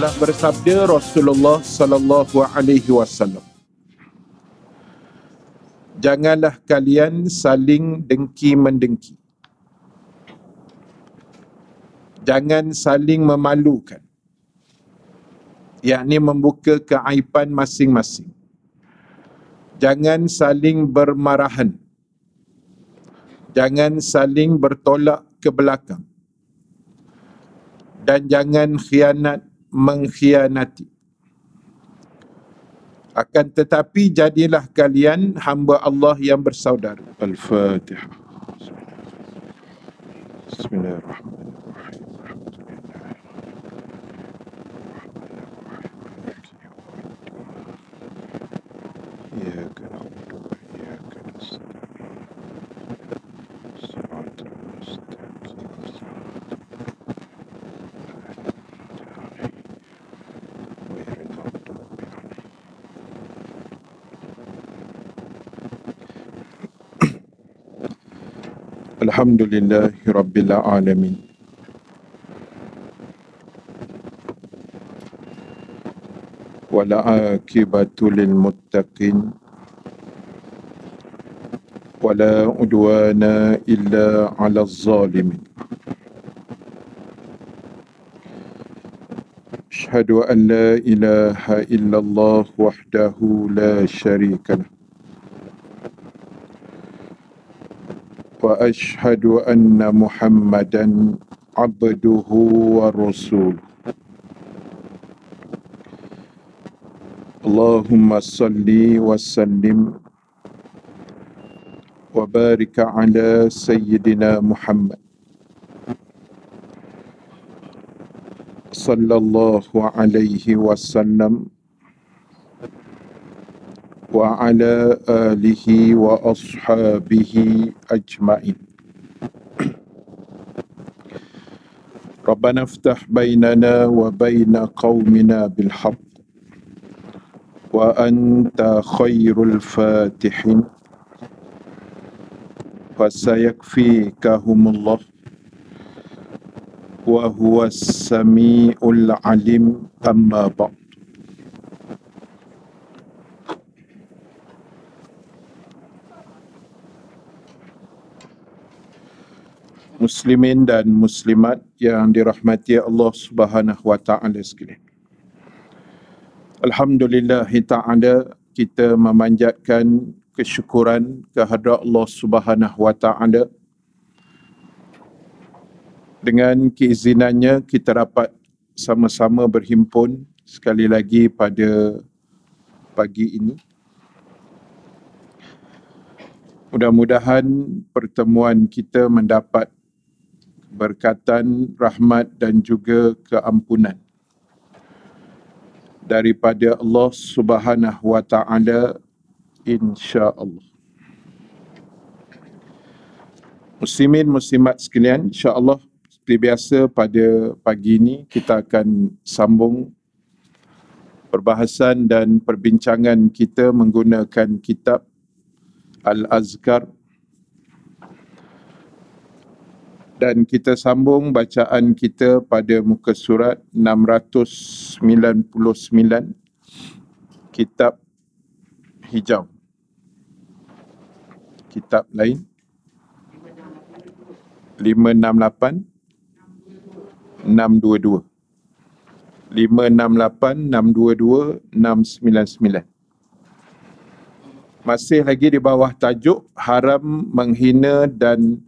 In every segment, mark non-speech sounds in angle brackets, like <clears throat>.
telah bersabda Rasulullah sallallahu alaihi wasallam. Janganlah kalian saling dengki mendengki. Jangan saling memalukan. Yakni membuka keaiban masing-masing. Jangan saling bermarahan. Jangan saling bertolak ke belakang. Dan jangan khianat mengkhianati. Akan tetapi jadilah kalian hamba Allah yang bersaudara. Al-Fatihah. Bismillahirrahmanirrahim. إياك نعبد وإياك نستعين صراط المستقيم الحمد لله رب العالمين. والعاقبة للمتقين. ولا عدوان إلا على الظالمين. أشهد أن لا إله إلا الله وحده لا شريك له. وأشهد أن محمدا عبده ورسوله اللهم صل وسلم وبارك على سيدنا محمد صلى الله عليه وسلم وعلى آله وأصحابه أجمعين. ربنا افتح بيننا وبين قومنا بالحق وأنت خير الفاتحين فسيكفيكهم الله وهو السميع العليم. أما بعد. Muslimin dan muslimat yang dirahmati Allah Subhanahu wa taala sekalian. Alhamdulillah taala kita memanjatkan kesyukuran kehadrat Allah Subhanahu wa taala dengan keizinannya kita dapat sama-sama berhimpun sekali lagi pada pagi ini. Mudah-mudahan pertemuan kita mendapat berkatan rahmat dan juga keampunan daripada Allah Subhanahu wa taala insya-Allah. Muslimin muslimat sekalian, insya-Allah seperti biasa pada pagi ini kita akan sambung perbahasan dan perbincangan kita menggunakan kitab Al-Azkar dan kita sambung bacaan kita pada muka surat 699 kitab hijau. Kitab lain. 568 622 568 622 699 masih lagi di bawah tajuk haram menghina dan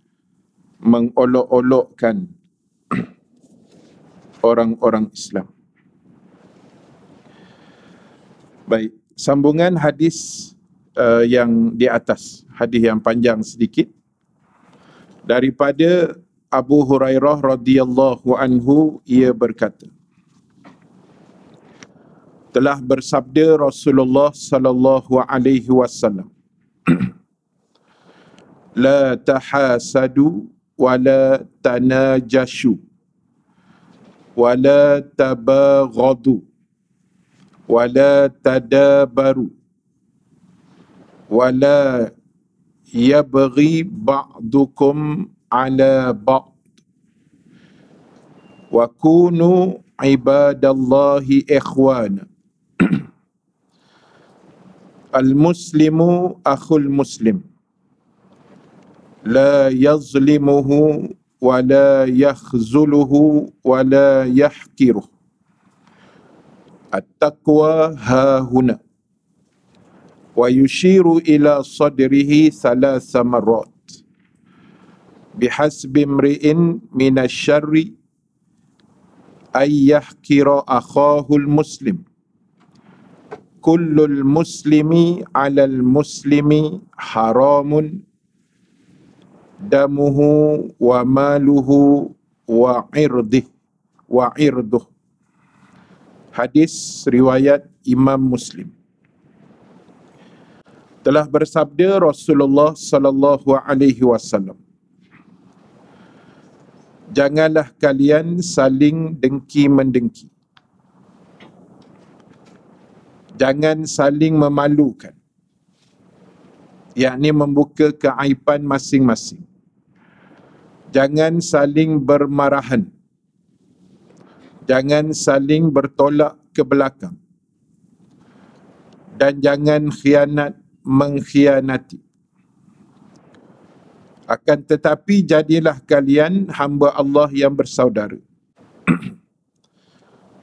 mengolok-olokkan <clears throat> orang-orang Islam. Baik, sambungan hadis uh, yang di atas, hadis yang panjang sedikit daripada Abu Hurairah radhiyallahu anhu ia berkata telah bersabda Rasulullah sallallahu alaihi wasallam <clears throat> la tahasadu wala tanajashu. Wala tabaghadu. Wala tadabaru. Wala yabghi ba'dukum ala ba'd. Wa kunu ibadallahi ikhwan <clears throat> al muslimu akhul muslim. لا يظلمه ولا يخزله ولا يحقره التقوى ها هنا ويشير الى صدره ثلاث مرات بحسب امرئ من الشر ان يحقر اخاه المسلم كل المسلم على المسلم حرام damuhu wa maluhu wa irdih wa irduh. Hadis riwayat imam muslim. Telah bersabda Rasulullah sallallahu alaihi wasallam janganlah kalian saling dengki mendengki. Jangan saling memalukan yakni membuka keaiban masing-masing. Jangan saling bermarahan. Jangan saling bertolak ke belakang. Dan jangan khianat mengkhianati. Akan tetapi jadilah kalian hamba Allah yang bersaudara. <clears throat>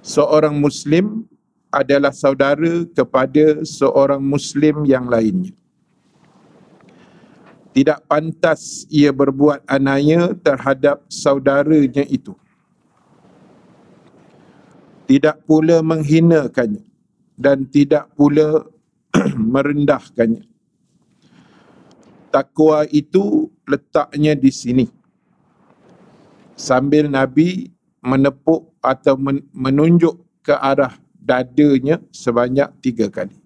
Seorang muslim adalah saudara kepada seorang muslim yang lainnya tidak pantas ia berbuat anaya terhadap saudaranya itu tidak pula menghinakannya dan tidak pula <clears throat> merendahkannya. Takwa itu letaknya di sini. Sambil Nabi menepuk atau menunjuk ke arah dadanya sebanyak tiga kali.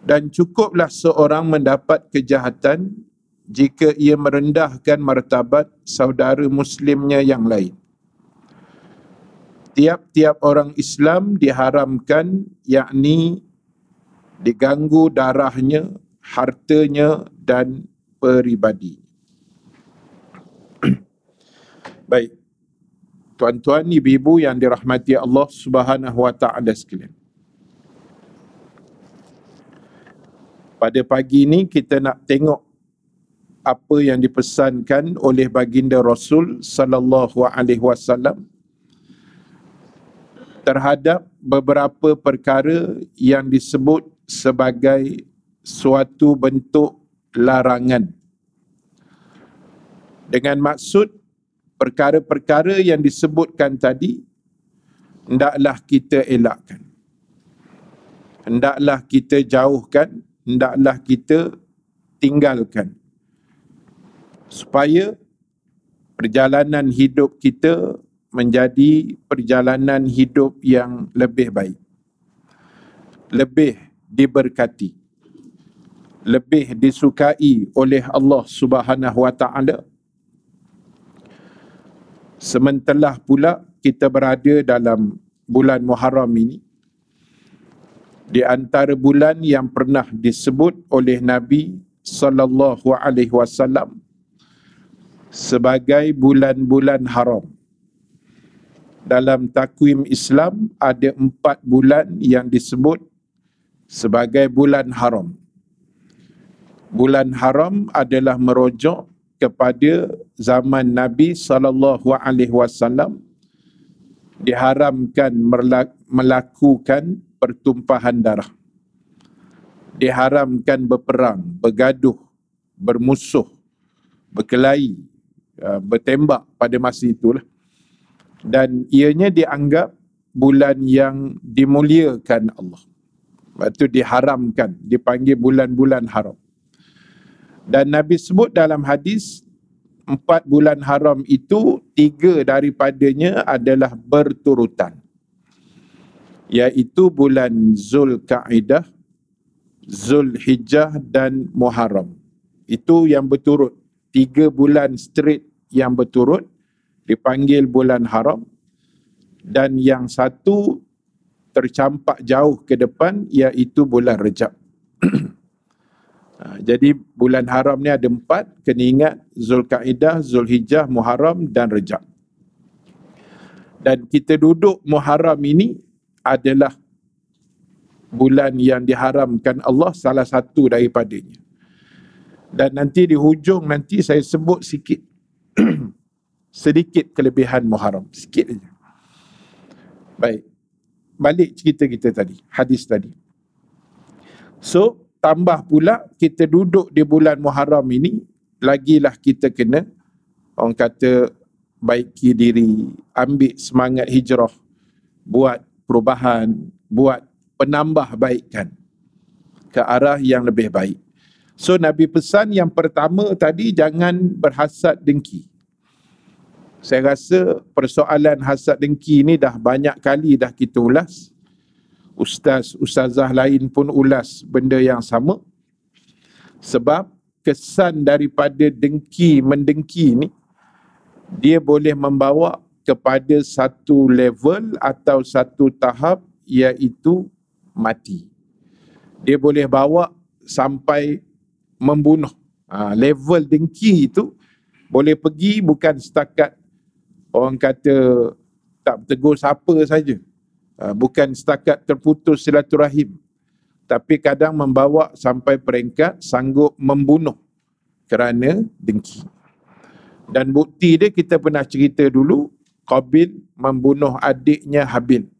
Dan cukuplah seorang mendapat kejahatan jika ia merendahkan martabat saudara muslimnya yang lain tiap-tiap orang Islam diharamkan yakni diganggu darahnya, hartanya dan peribadi. <clears throat> Baik. Tuan-tuan, ibu-ibu yang dirahmati Allah Subhanahu wa taala sekalian. Pada pagi ini kita nak tengok apa yang dipesankan oleh baginda Rasul sallallahu alaihi wasallam terhadap beberapa perkara yang disebut sebagai suatu bentuk larangan. Dengan maksud perkara-perkara yang disebutkan tadi hendaklah kita elakkan. Hendaklah kita jauhkan, hendaklah kita tinggalkan. Supaya perjalanan hidup kita menjadi perjalanan hidup yang lebih baik. Lebih diberkati. Lebih disukai oleh Allah Subhanahu Wa Taala. Sementara pula kita berada dalam bulan Muharram ini di antara bulan yang pernah disebut oleh Nabi sallallahu alaihi wasallam sebagai bulan-bulan haram dalam takwim Islam ada empat bulan yang disebut sebagai bulan haram. Bulan haram adalah merujuk kepada zaman Nabi sallallahu alaihi wasallam diharamkan melakukan pertumpahan darah. Diharamkan berperang, bergaduh, bermusuh, berkelahi, uh, bertembak pada masa itulah dan ianya dianggap bulan yang dimuliakan Allah. Itu diharamkan, dipanggil bulan-bulan haram. Dan Nabi sebut dalam hadis, empat bulan haram itu, tiga daripadanya adalah berturutan. Iaitu bulan Zulkaidah, Zulhijjah dan Muharram. Itu yang berturut. Tiga bulan straight yang berturut dipanggil bulan haram dan yang satu tercampak jauh ke depan iaitu bulan rejab. Ha, <clears throat> jadi bulan haram ni ada empat, kena ingat Zulkaidah, Zulhijjah, Muharram dan Rejab. Dan kita duduk Muharram ini adalah bulan yang diharamkan Allah salah satu daripadanya. Dan nanti di hujung nanti saya sebut sikit <clears throat> sedikit kelebihan Muharram, sikit aja. Baik. Balik cerita kita tadi, hadis tadi. So, tambah pula kita duduk di bulan Muharram ini lagilah kita kena orang kata baiki diri, ambil semangat hijrah, buat perubahan, buat penambah baikkan ke arah yang lebih baik. So Nabi pesan yang pertama tadi jangan berhasad dengki. Saya rasa persoalan hasad dengki ni dah banyak kali dah kita ulas. Ustaz, ustazah lain pun ulas benda yang sama. Sebab kesan daripada dengki mendengki ni dia boleh membawa kepada satu level atau satu tahap iaitu mati. Dia boleh bawa sampai membunuh. Ha, level dengki itu boleh pergi bukan setakat orang kata tak bertegur siapa saja. Ha, bukan setakat terputus silaturahim. Tapi kadang membawa sampai peringkat sanggup membunuh kerana dengki. Dan bukti dia kita pernah cerita dulu Qabil membunuh adiknya Habil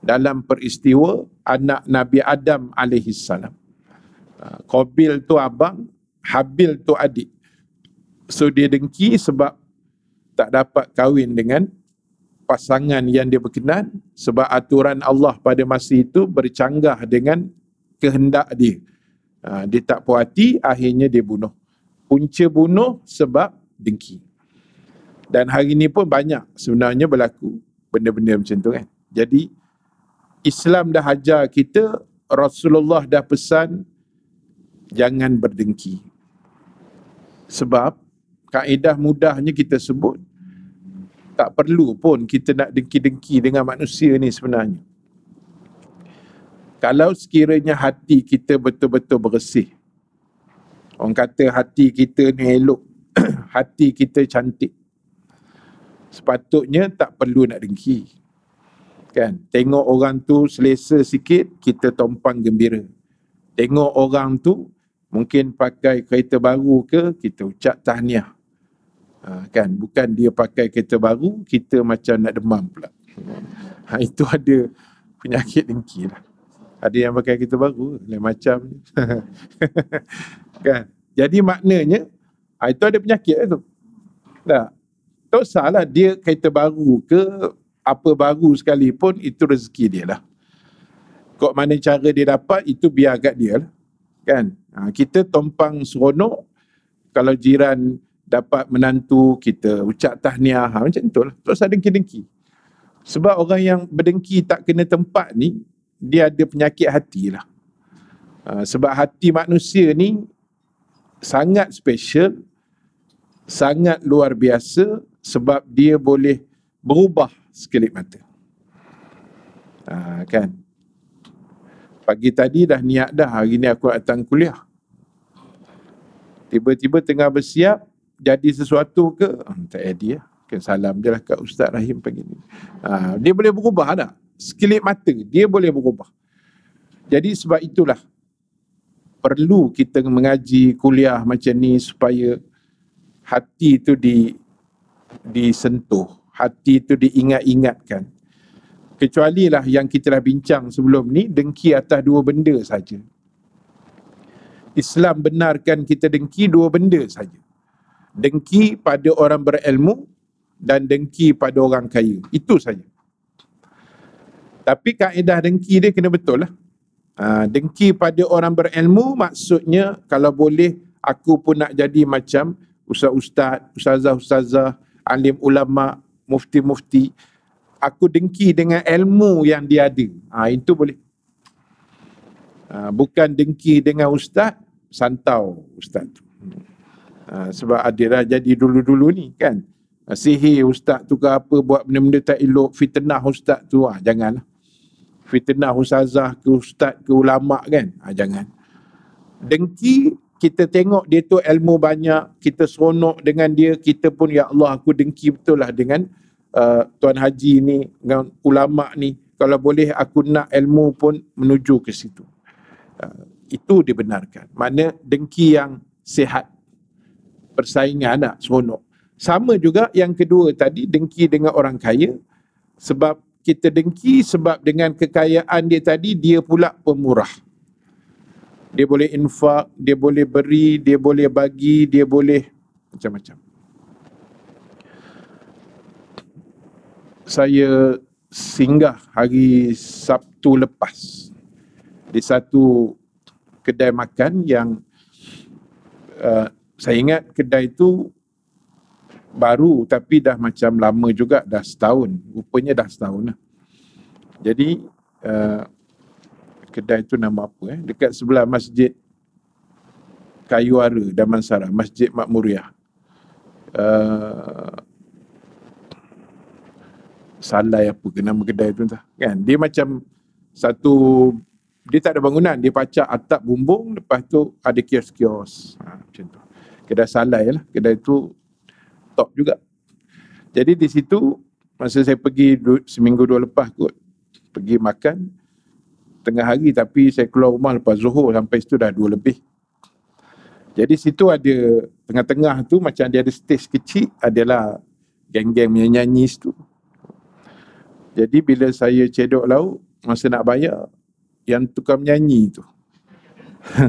dalam peristiwa anak Nabi Adam alaihi salam. Ha, Qabil tu abang, Habil tu adik. So dia dengki sebab tak dapat kahwin dengan pasangan yang dia berkenan sebab aturan Allah pada masa itu bercanggah dengan kehendak dia. Ha, dia tak puas hati, akhirnya dia bunuh. Punca bunuh sebab dengki. Dan hari ini pun banyak sebenarnya berlaku benda-benda macam tu kan. Jadi, Islam dah ajar kita, Rasulullah dah pesan, jangan berdengki. Sebab, kaedah mudahnya kita sebut, tak perlu pun kita nak dengki-dengki dengan manusia ni sebenarnya. Kalau sekiranya hati kita betul-betul bersih, orang kata hati kita ni elok, <clears throat> hati kita cantik, sepatutnya tak perlu nak dengki. Kan? Tengok orang tu selesa sikit kita tompang gembira. Tengok orang tu mungkin pakai kereta baru ke kita ucap tahniah. Ha, kan? Bukan dia pakai kereta baru kita macam nak demam pula. Ha, itu ada penyakit dengki lah. Ada yang pakai kereta baru lain macam <laughs> kan? Jadi maknanya ha, itu ada penyakit lah tu. Tak tak salah dia kereta baru ke apa baru sekalipun itu rezeki dia lah. Kok mana cara dia dapat itu biar kat dia lah. Kan? Ha, kita tompang seronok kalau jiran dapat menantu kita ucap tahniah ha, macam tu lah. Tak usah dengki-dengki. Sebab orang yang berdengki tak kena tempat ni dia ada penyakit hati lah. Ha, sebab hati manusia ni sangat special sangat luar biasa sebab dia boleh berubah sekelip mata. Ha, kan? Pagi tadi dah niat dah hari ni aku datang kuliah. Tiba-tiba tengah bersiap jadi sesuatu ke? Hmm, tak jadi lah. Kan salam je lah kat Ustaz Rahim pagi ni. Ha, dia boleh berubah tak? Sekelip mata dia boleh berubah. Jadi sebab itulah perlu kita mengaji kuliah macam ni supaya hati itu di disentuh hati itu diingat-ingatkan. Kecuali lah yang kita dah bincang sebelum ni, dengki atas dua benda saja. Islam benarkan kita dengki dua benda saja. Dengki pada orang berilmu dan dengki pada orang kaya. Itu saja. Tapi kaedah dengki dia kena betul lah. Ha, dengki pada orang berilmu maksudnya kalau boleh aku pun nak jadi macam ustaz-ustaz, ustazah-ustazah, alim ulama, mufti-mufti aku dengki dengan ilmu yang dia ada. Ha, itu boleh. Ha, bukan dengki dengan ustaz santau ustaz tu. Ha, sebab ada dah jadi dulu-dulu ni kan? Ha, sihir ustaz tu ke apa buat benda-benda tak elok fitnah ustaz tu ha, janganlah fitnah ustazah ke ustaz ke ulama kan? Ha, jangan. Dengki kita tengok dia tu ilmu banyak, kita seronok dengan dia, kita pun ya Allah aku dengki betul lah dengan uh, Tuan Haji ni dengan ulama ni kalau boleh aku nak ilmu pun menuju ke situ. Uh, itu dibenarkan. Mana dengki yang sehat. Persaingan nak seronok. Sama juga yang kedua tadi dengki dengan orang kaya sebab kita dengki sebab dengan kekayaan dia tadi dia pula pemurah. Dia boleh infak, dia boleh beri, dia boleh bagi, dia boleh macam-macam. Saya singgah hari Sabtu lepas di satu kedai makan yang uh, saya ingat kedai itu baru tapi dah macam lama juga dah setahun rupanya dah setahun lah jadi uh, kedai itu nama apa eh? Dekat sebelah masjid Kayuara Damansara Masjid Makmuriah uh, salai apa ke nama kedai tu entah. Kan? Dia macam satu dia tak ada bangunan. Dia pacak atap bumbung lepas tu ada kios-kios ha, macam tu. Kedai salai lah. Kedai tu top juga. Jadi di situ masa saya pergi seminggu dua lepas kot pergi makan tengah hari tapi saya keluar rumah lepas zuhur sampai situ dah dua lebih jadi situ ada tengah-tengah tu macam dia ada stage kecil adalah geng-geng menyanyi situ jadi bila saya cedok lauk, masa nak bayar, yang tukar menyanyi tu. <laughs>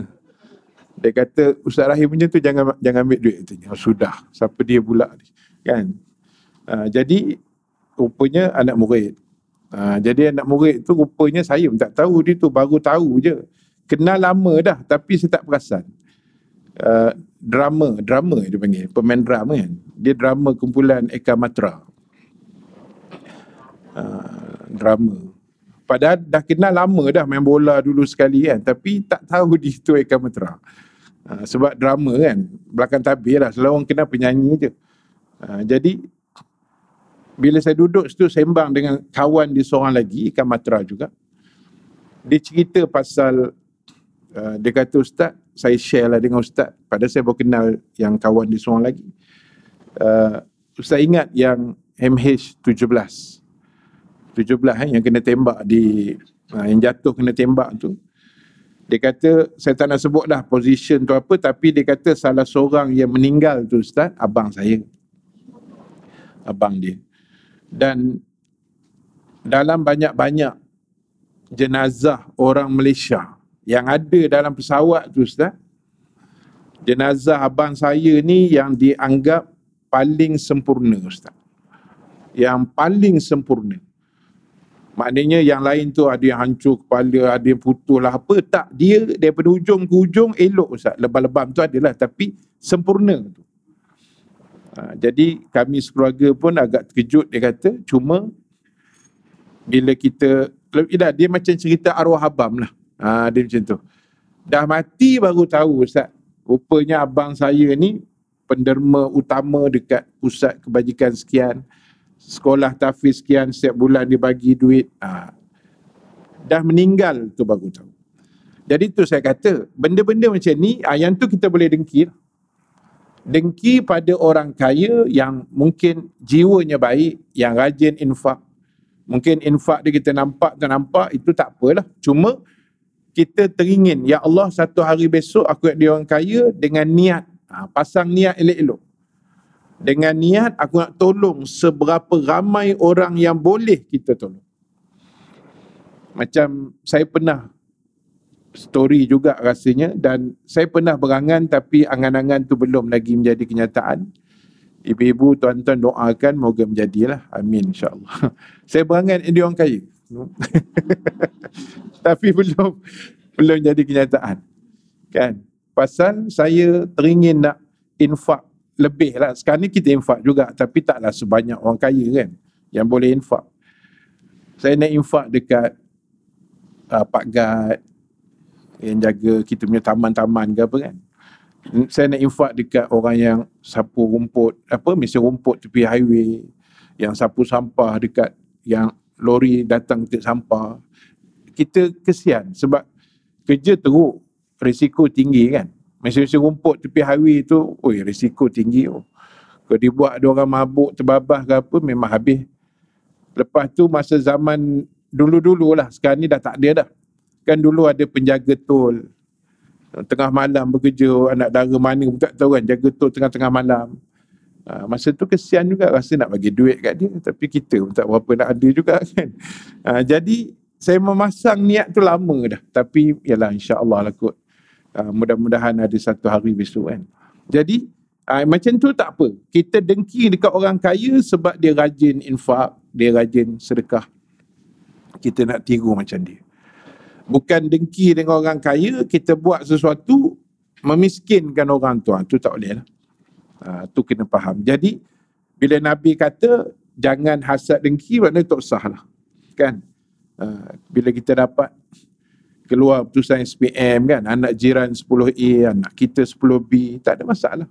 dia kata, Ustaz Rahim macam tu jangan jangan ambil duit. Katanya. Oh, sudah, siapa dia pula ni. Kan? Uh, jadi, rupanya anak murid. Uh, jadi anak murid tu rupanya saya pun tak tahu dia tu, baru tahu je. Kenal lama dah, tapi saya tak perasan. Uh, drama, drama dia panggil, pemain drama kan. Dia drama kumpulan Eka Matra uh, drama. Padahal dah kenal lama dah main bola dulu sekali kan. Tapi tak tahu <laughs> di situ Eka Metra. Uh, sebab drama kan. Belakang tabir lah. Selalu orang kenal penyanyi je. Uh, jadi, bila saya duduk situ sembang dengan kawan di seorang lagi, Eka Matra juga. Dia cerita pasal, uh, dia kata Ustaz, saya share lah dengan Ustaz. Padahal saya baru kenal yang kawan di seorang lagi. Uh, Ustaz ingat yang MH17. 17 eh, yang kena tembak di uh, yang jatuh kena tembak tu dia kata saya tak nak sebut dah position tu apa tapi dia kata salah seorang yang meninggal tu ustaz abang saya abang dia dan dalam banyak-banyak jenazah orang Malaysia yang ada dalam pesawat tu ustaz jenazah abang saya ni yang dianggap paling sempurna ustaz yang paling sempurna Maknanya yang lain tu ada yang hancur kepala, ada yang putus lah apa. Tak, dia daripada hujung ke hujung elok Ustaz. Lebam-lebam tu adalah tapi sempurna tu. Ha, jadi kami sekeluarga pun agak terkejut dia kata. Cuma bila kita, dah, dia macam cerita arwah abam lah. Ha, dia macam tu. Dah mati baru tahu Ustaz. Rupanya abang saya ni penderma utama dekat pusat kebajikan sekian sekolah tafiz sekian setiap bulan dia bagi duit ha. dah meninggal tu baru tahu jadi tu saya kata benda-benda macam ni ha, yang tu kita boleh dengki dengki pada orang kaya yang mungkin jiwanya baik yang rajin infak. Mungkin infak dia kita nampak tak nampak itu tak apalah. Cuma kita teringin ya Allah satu hari besok aku dia orang kaya dengan niat. Ha, pasang niat elok-elok. Dengan niat aku nak tolong seberapa ramai orang yang boleh kita tolong. Macam saya pernah story juga rasanya dan saya pernah berangan tapi angan-angan tu belum lagi menjadi kenyataan. Ibu-ibu, tuan-tuan doakan moga menjadilah. Amin insyaAllah. <laughs> Saya berangan dia orang kaya. <laughs> tapi belum belum jadi kenyataan. Kan? Pasal saya teringin nak infak lebih lah. Sekarang ni kita infak juga tapi taklah sebanyak orang kaya kan yang boleh infak. Saya nak infak dekat uh, Pak Gad yang jaga kita punya taman-taman ke apa kan. Saya nak infak dekat orang yang sapu rumput, apa mesti rumput tepi highway, yang sapu sampah dekat yang lori datang ke sampah. Kita kesian sebab kerja teruk, risiko tinggi kan. Mesin-mesin rumput tepi highway tu, oi risiko tinggi. Oh. Kalau dibuat ada orang mabuk, terbabah ke apa, memang habis Lepas tu masa zaman dulu-dulu lah, sekarang ni dah tak ada dah. Kan dulu ada penjaga tol. Tengah malam bekerja, anak dara mana pun tak tahu kan, jaga tol tengah-tengah malam. Ha, masa tu kesian juga rasa nak bagi duit kat dia. Tapi kita pun tak berapa nak ada juga <laughs> kan. Ha, jadi saya memasang niat tu lama dah. Tapi yalah insyaAllah lah kot. Ha, mudah-mudahan ada satu hari besok kan. Jadi ha, macam tu tak apa. Kita dengki dekat orang kaya sebab dia rajin infak dia rajin sedekah. Kita nak tiru macam dia. Bukan dengki dengan orang kaya, kita buat sesuatu memiskinkan orang tu. Itu tak boleh lah. Ha, tu kena faham. Jadi, bila Nabi kata, jangan hasad dengki, maknanya tak sah lah. Kan? Ha, bila kita dapat keluar putusan SPM kan, anak jiran 10A, anak kita 10B, tak ada masalah.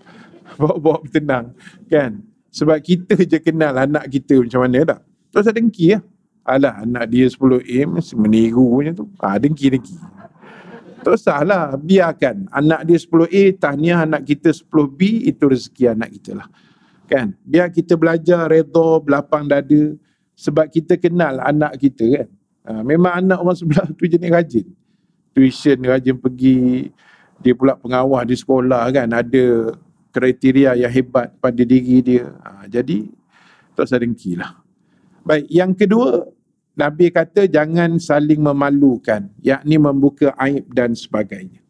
<laughs> Bawa-bawa tenang. Kan? Sebab kita je kenal anak kita macam mana tak. Terus ada dengki lah. Alah anak dia 10A mesti meniru macam tu. Ha, dengki-dengki. Tak usahlah. Biarkan. Anak dia 10A, tahniah anak kita 10B, itu rezeki anak kita lah. Kan? Biar kita belajar redha, belapang dada. Sebab kita kenal anak kita kan. Ha, memang anak orang sebelah tu jenis rajin. Tuition rajin pergi. Dia pula pengawal di sekolah kan. Ada kriteria yang hebat pada diri dia. Ha, jadi, tak usah dengki lah. Baik, yang kedua, Nabi kata jangan saling memalukan, yakni membuka aib dan sebagainya.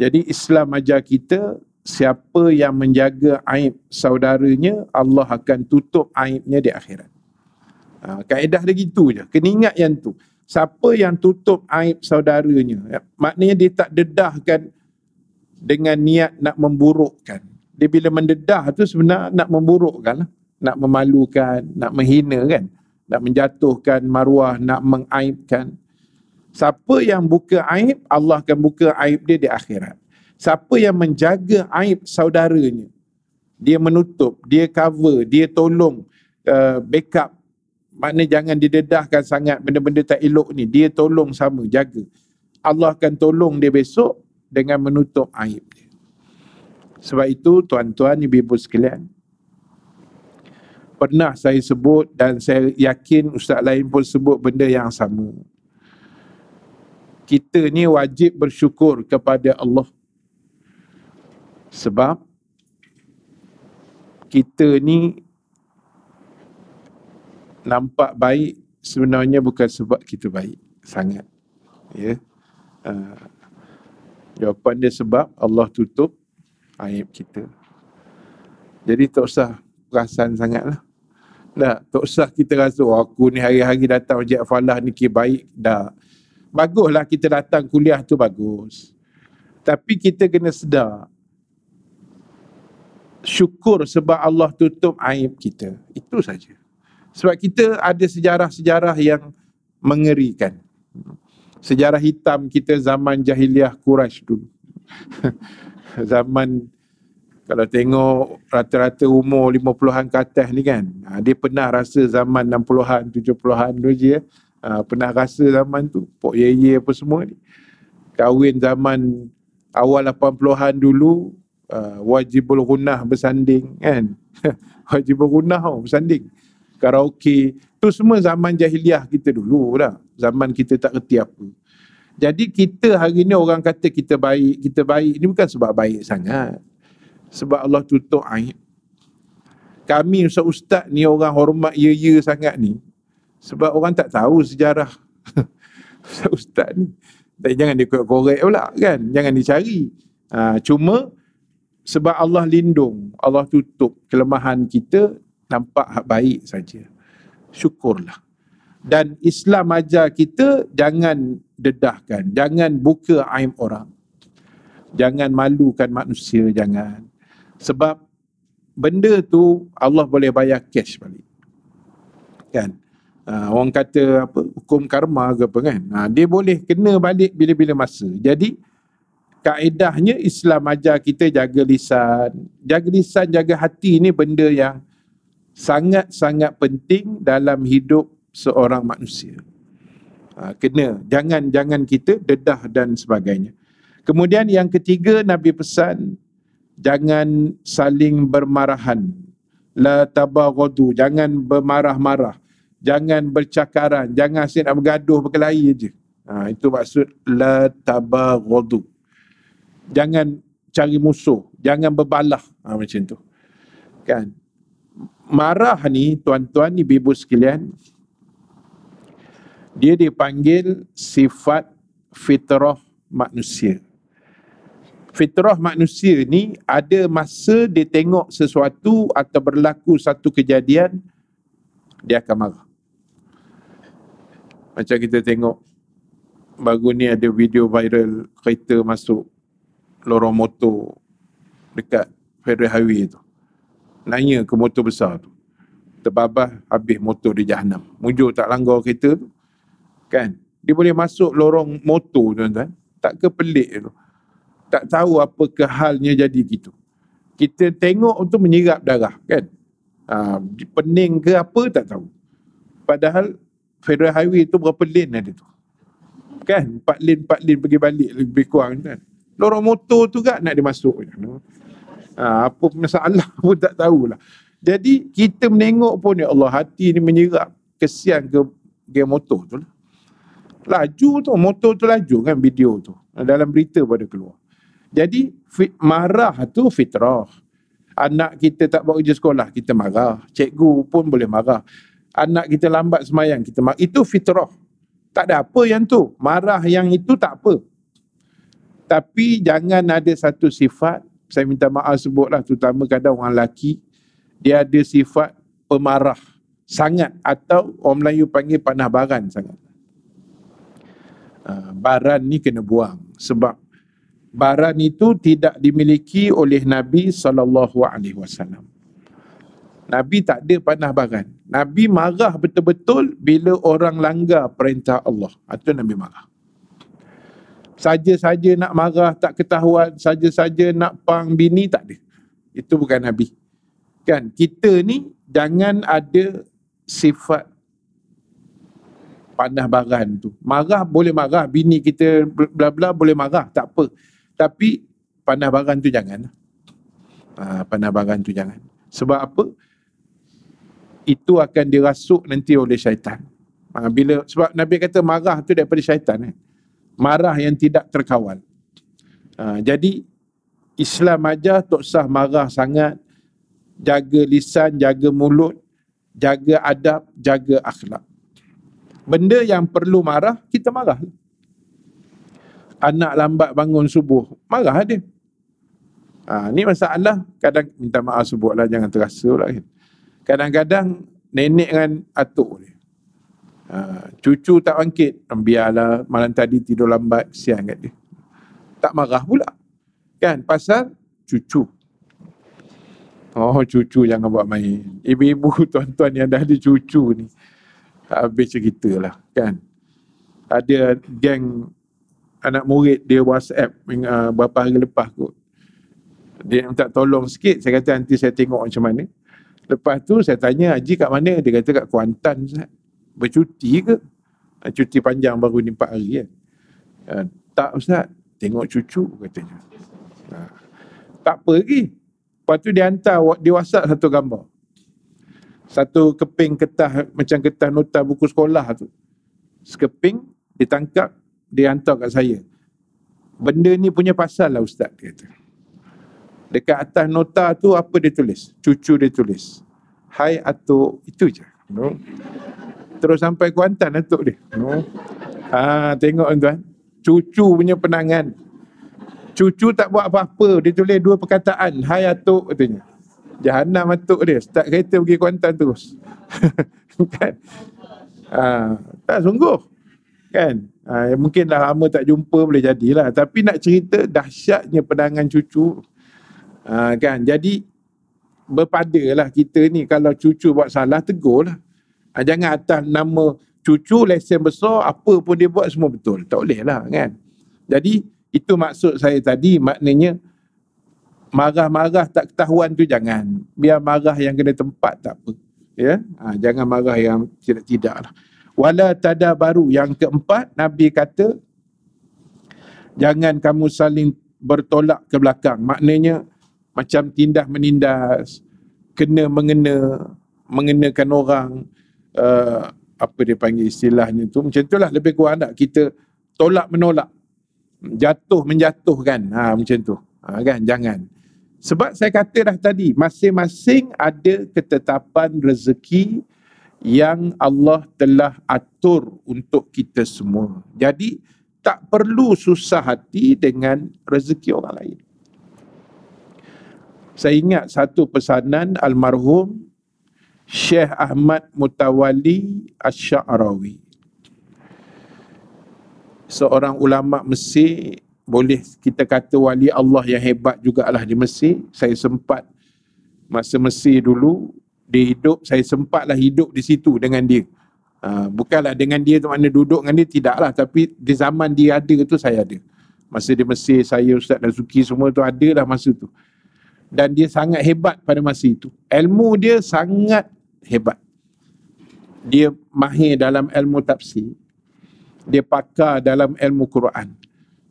Jadi Islam ajar kita, siapa yang menjaga aib saudaranya, Allah akan tutup aibnya di akhirat. Ha, kaedah dia gitu je. Kena ingat yang tu. Siapa yang tutup aib saudaranya, maknanya dia tak dedahkan dengan niat nak memburukkan. Dia bila mendedah tu sebenarnya nak memburukkan lah. Nak memalukan, nak menghina kan. Nak menjatuhkan maruah, nak mengaibkan. Siapa yang buka aib, Allah akan buka aib dia di akhirat. Siapa yang menjaga aib saudaranya, dia menutup, dia cover, dia tolong uh, backup. Maknanya jangan didedahkan sangat benda-benda tak elok ni. Dia tolong sama, jaga. Allah akan tolong dia besok dengan menutup aib dia. Sebab itu tuan-tuan ibu-ibu sekalian, pernah saya sebut dan saya yakin ustaz lain pun sebut benda yang sama. Kita ni wajib bersyukur kepada Allah. Sebab kita ni nampak baik sebenarnya bukan sebab kita baik sangat. Ya. Uh, Jawapan dia sebab Allah tutup aib kita. Jadi tak usah perasan sangat lah. Tak, tak usah kita rasa, oh, aku ni hari-hari datang Masjid Falah ni kira baik. Dah. Baguslah kita datang kuliah tu bagus. Tapi kita kena sedar. Syukur sebab Allah tutup aib kita. Itu saja. Sebab kita ada sejarah-sejarah yang mengerikan sejarah hitam kita zaman jahiliah Quraisy dulu. <laughs> zaman kalau tengok rata-rata umur 50-an ke atas ni kan, ha, dia pernah rasa zaman 60-an, 70-an dulu je. Ha, pernah rasa zaman tu, Pok Ye apa semua ni. Kahwin zaman awal 80-an dulu, uh, wajibul gunah bersanding kan. <laughs> wajibul gunah oh, bersanding. Karaoke, tu semua zaman jahiliah kita dulu lah zaman kita tak reti apa. Jadi kita hari ni orang kata kita baik, kita baik ni bukan sebab baik sangat. Sebab Allah tutup aib. Kami ustaz-ustaz ni orang hormat ya-ya sangat ni. Sebab orang tak tahu sejarah <laughs> ustaz-ustaz ni. Tapi jangan dia korek pula kan. Jangan dicari. Ha, cuma sebab Allah lindung, Allah tutup kelemahan kita nampak baik saja. Syukurlah. Dan Islam ajar kita jangan dedahkan, jangan buka aib orang. Jangan malukan manusia, jangan. Sebab benda tu Allah boleh bayar cash balik. Kan? Uh, orang kata apa hukum karma ke apa kan uh, dia boleh kena balik bila-bila masa jadi kaedahnya Islam ajar kita jaga lisan jaga lisan jaga hati ni benda yang sangat-sangat penting dalam hidup seorang manusia. Ha, kena jangan jangan kita dedah dan sebagainya. Kemudian yang ketiga Nabi pesan jangan saling bermarahan La tabaghadu, jangan bermarah-marah. Jangan bercakaran, jangan asyik nak bergaduh berkelahi aja. Ha, itu maksud la tabaghadu. Jangan cari musuh, jangan berbalah ha, macam tu. Kan? Marah ni tuan-tuan ni ibu sekalian dia dipanggil sifat fitrah manusia fitrah manusia ni ada masa dia tengok sesuatu atau berlaku satu kejadian dia akan marah. Macam kita tengok baru ni ada video viral kereta masuk lorong motor dekat Federal Highway tu. Nanya ke motor besar tu. Terbabah habis motor di jahanam. Mujur tak langgar kereta tu. Kan? Dia boleh masuk lorong motor tuan-tuan. Tak ke pelik tu tak tahu apa kehalnya jadi gitu. Kita tengok untuk menyirap darah kan. Ha, pening ke apa tak tahu. Padahal Federal Highway tu berapa lane ada tu. Kan? Empat lane, empat lane pergi balik lebih kurang kan. Lorong motor tu kan nak dimasuk. Ha, apa masalah <laughs> pun tak tahulah. Jadi kita menengok pun ya Allah hati ni menyirap. Kesian ke game motor tu lah. Laju tu, motor tu laju kan video tu. Dalam berita pada keluar. Jadi marah tu fitrah. Anak kita tak buat kerja sekolah, kita marah. Cikgu pun boleh marah. Anak kita lambat semayang, kita marah. Itu fitrah. Tak ada apa yang tu. Marah yang itu tak apa. Tapi jangan ada satu sifat, saya minta maaf sebutlah, terutama kadang orang lelaki, dia ada sifat pemarah sangat atau orang Melayu panggil panah baran sangat. Uh, baran ni kena buang sebab baran itu tidak dimiliki oleh Nabi sallallahu alaihi wasallam. Nabi tak ada panah baran. Nabi marah betul-betul bila orang langgar perintah Allah. Itu Nabi marah. Saja-saja nak marah, tak ketahuan, saja-saja nak pang bini, tak ada. Itu bukan Nabi. Kan, kita ni jangan ada sifat panah baran tu. Marah boleh marah, bini kita bla bla boleh marah, tak apa. Tapi panah baran tu jangan. Ha, panah baran tu jangan. Sebab apa? Itu akan dirasuk nanti oleh syaitan. Ha, bila sebab Nabi kata marah tu daripada syaitan. Eh? Marah yang tidak terkawal. Ha, jadi Islam aja tak sah marah sangat. Jaga lisan, jaga mulut, jaga adab, jaga akhlak. Benda yang perlu marah, kita marah anak lambat bangun subuh, marah dia. Ha, ni masalah, kadang minta maaf sebutlah, jangan terasa lah. Kan. Kadang-kadang nenek dengan atuk dia. Ha, cucu tak bangkit, biarlah malam tadi tidur lambat, siang kat dia. Tak marah pula. Kan, pasal cucu. Oh, cucu jangan buat main. Ibu-ibu, <laughs> tuan-tuan yang dah ada cucu ni. Habis cerita lah, kan. Ada geng anak murid dia WhatsApp uh, beberapa hari lepas kot. Dia minta tolong sikit, saya kata nanti saya tengok macam mana. Lepas tu saya tanya Haji kat mana? Dia kata kat Kuantan. Bercuti ke? Uh, cuti panjang baru ni 4 hari kan. Uh, tak Ustaz, tengok cucu katanya. Uh, tak apa lagi. Lepas tu dia hantar, dia WhatsApp satu gambar. Satu keping ketah, macam ketah nota buku sekolah tu. Sekeping, ditangkap, dia hantar kat saya. Benda ni punya pasal lah Ustaz kata. Dekat atas nota tu apa dia tulis? Cucu dia tulis. Hai Atuk, itu je. No. Terus sampai Kuantan Atuk dia. No. Ha, tengok tuan. Cucu punya penangan. Cucu tak buat apa-apa. Dia tulis dua perkataan. Hai Atuk katanya. Jahanam Atuk dia. Start kereta pergi Kuantan terus. <laughs> kan? Ha, tak sungguh. Kan? Ha, mungkin dah lama tak jumpa boleh jadilah. Tapi nak cerita dahsyatnya pedangan cucu. Ha, kan? Jadi berpadalah kita ni kalau cucu buat salah tegur lah. Ha, jangan atas nama cucu lesen besar apa pun dia buat semua betul. Tak boleh lah kan. Jadi itu maksud saya tadi maknanya marah-marah tak ketahuan tu jangan. Biar marah yang kena tempat tak apa. Ya? Ha, jangan marah yang tidak-tidak lah wala tada baru yang keempat nabi kata jangan kamu saling bertolak ke belakang. Maknanya macam tindas menindas kena mengena mengenakan orang uh, apa dia panggil istilahnya tu. Macam itulah lebih kurang tak kita tolak menolak. Jatuh menjatuhkan. Ha macam tu. Ha, kan? Jangan. Sebab saya kata dah tadi masing-masing ada ketetapan rezeki yang Allah telah atur untuk kita semua jadi tak perlu susah hati dengan rezeki orang lain saya ingat satu pesanan almarhum Syekh Ahmad Mutawali Ash-Sha'rawi. Seorang ulama Mesir, boleh kita kata wali Allah yang hebat jugalah di Mesir. Saya sempat masa Mesir dulu, dia hidup, saya sempatlah hidup di situ dengan dia. Uh, bukanlah dengan dia tu mana duduk dengan dia, tidaklah. Tapi di zaman dia ada tu, saya ada. Masa di Mesir, saya, Ustaz Nazuki semua tu ada lah masa tu dan dia sangat hebat pada masa itu. Ilmu dia sangat hebat. Dia mahir dalam ilmu tafsir. Dia pakar dalam ilmu Quran.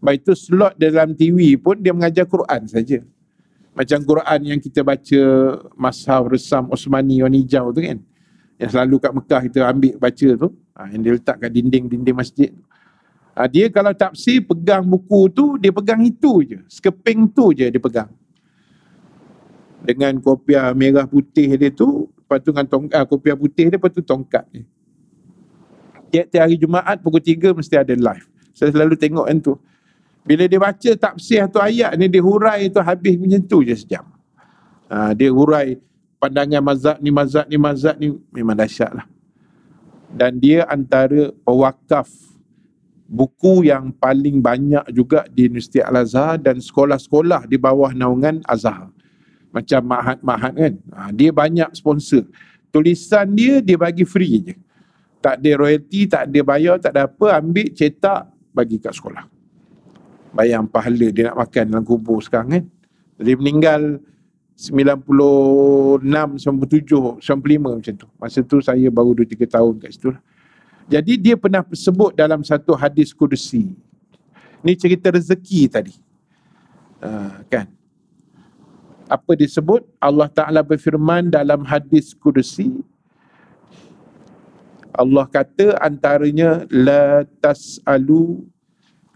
Baik itu slot dalam TV pun dia mengajar Quran saja. Macam Quran yang kita baca Mashaf Resam Osmani Warna Hijau tu kan. Yang selalu kat Mekah kita ambil baca tu. Ha, yang dia letak kat dinding-dinding masjid. Ha, dia kalau tafsir pegang buku tu, dia pegang itu je. Sekeping tu je dia pegang dengan kopiah merah putih dia tu lepas tu dengan tong, ah, kopiah putih dia lepas tu tongkat dia tiap-tiap hari Jumaat pukul 3 mesti ada live saya selalu tengok kan tu bila dia baca tafsir tu ayat ni dia hurai tu habis tu je sejam. Ha, dia hurai pandangan mazhab ni mazhab ni mazhab ni memang dahsyat lah. Dan dia antara pewakaf buku yang paling banyak juga di Universiti Al-Azhar dan sekolah-sekolah di bawah naungan Azhar. Macam mahat-mahat kan? Ha, dia banyak sponsor. Tulisan dia dia bagi free je. Tak ada royalty tak ada bayar tak ada apa ambil cetak bagi kat sekolah bayang pahala dia nak makan dalam kubur sekarang kan dia meninggal 96, 97, 95 macam tu. Masa tu saya baru 2-3 tahun kat situ lah. Jadi dia pernah sebut dalam satu hadis kudusi. Ni cerita rezeki tadi. Uh, kan? apa disebut Allah Ta'ala berfirman dalam hadis kudusi Allah kata antaranya la tas'alu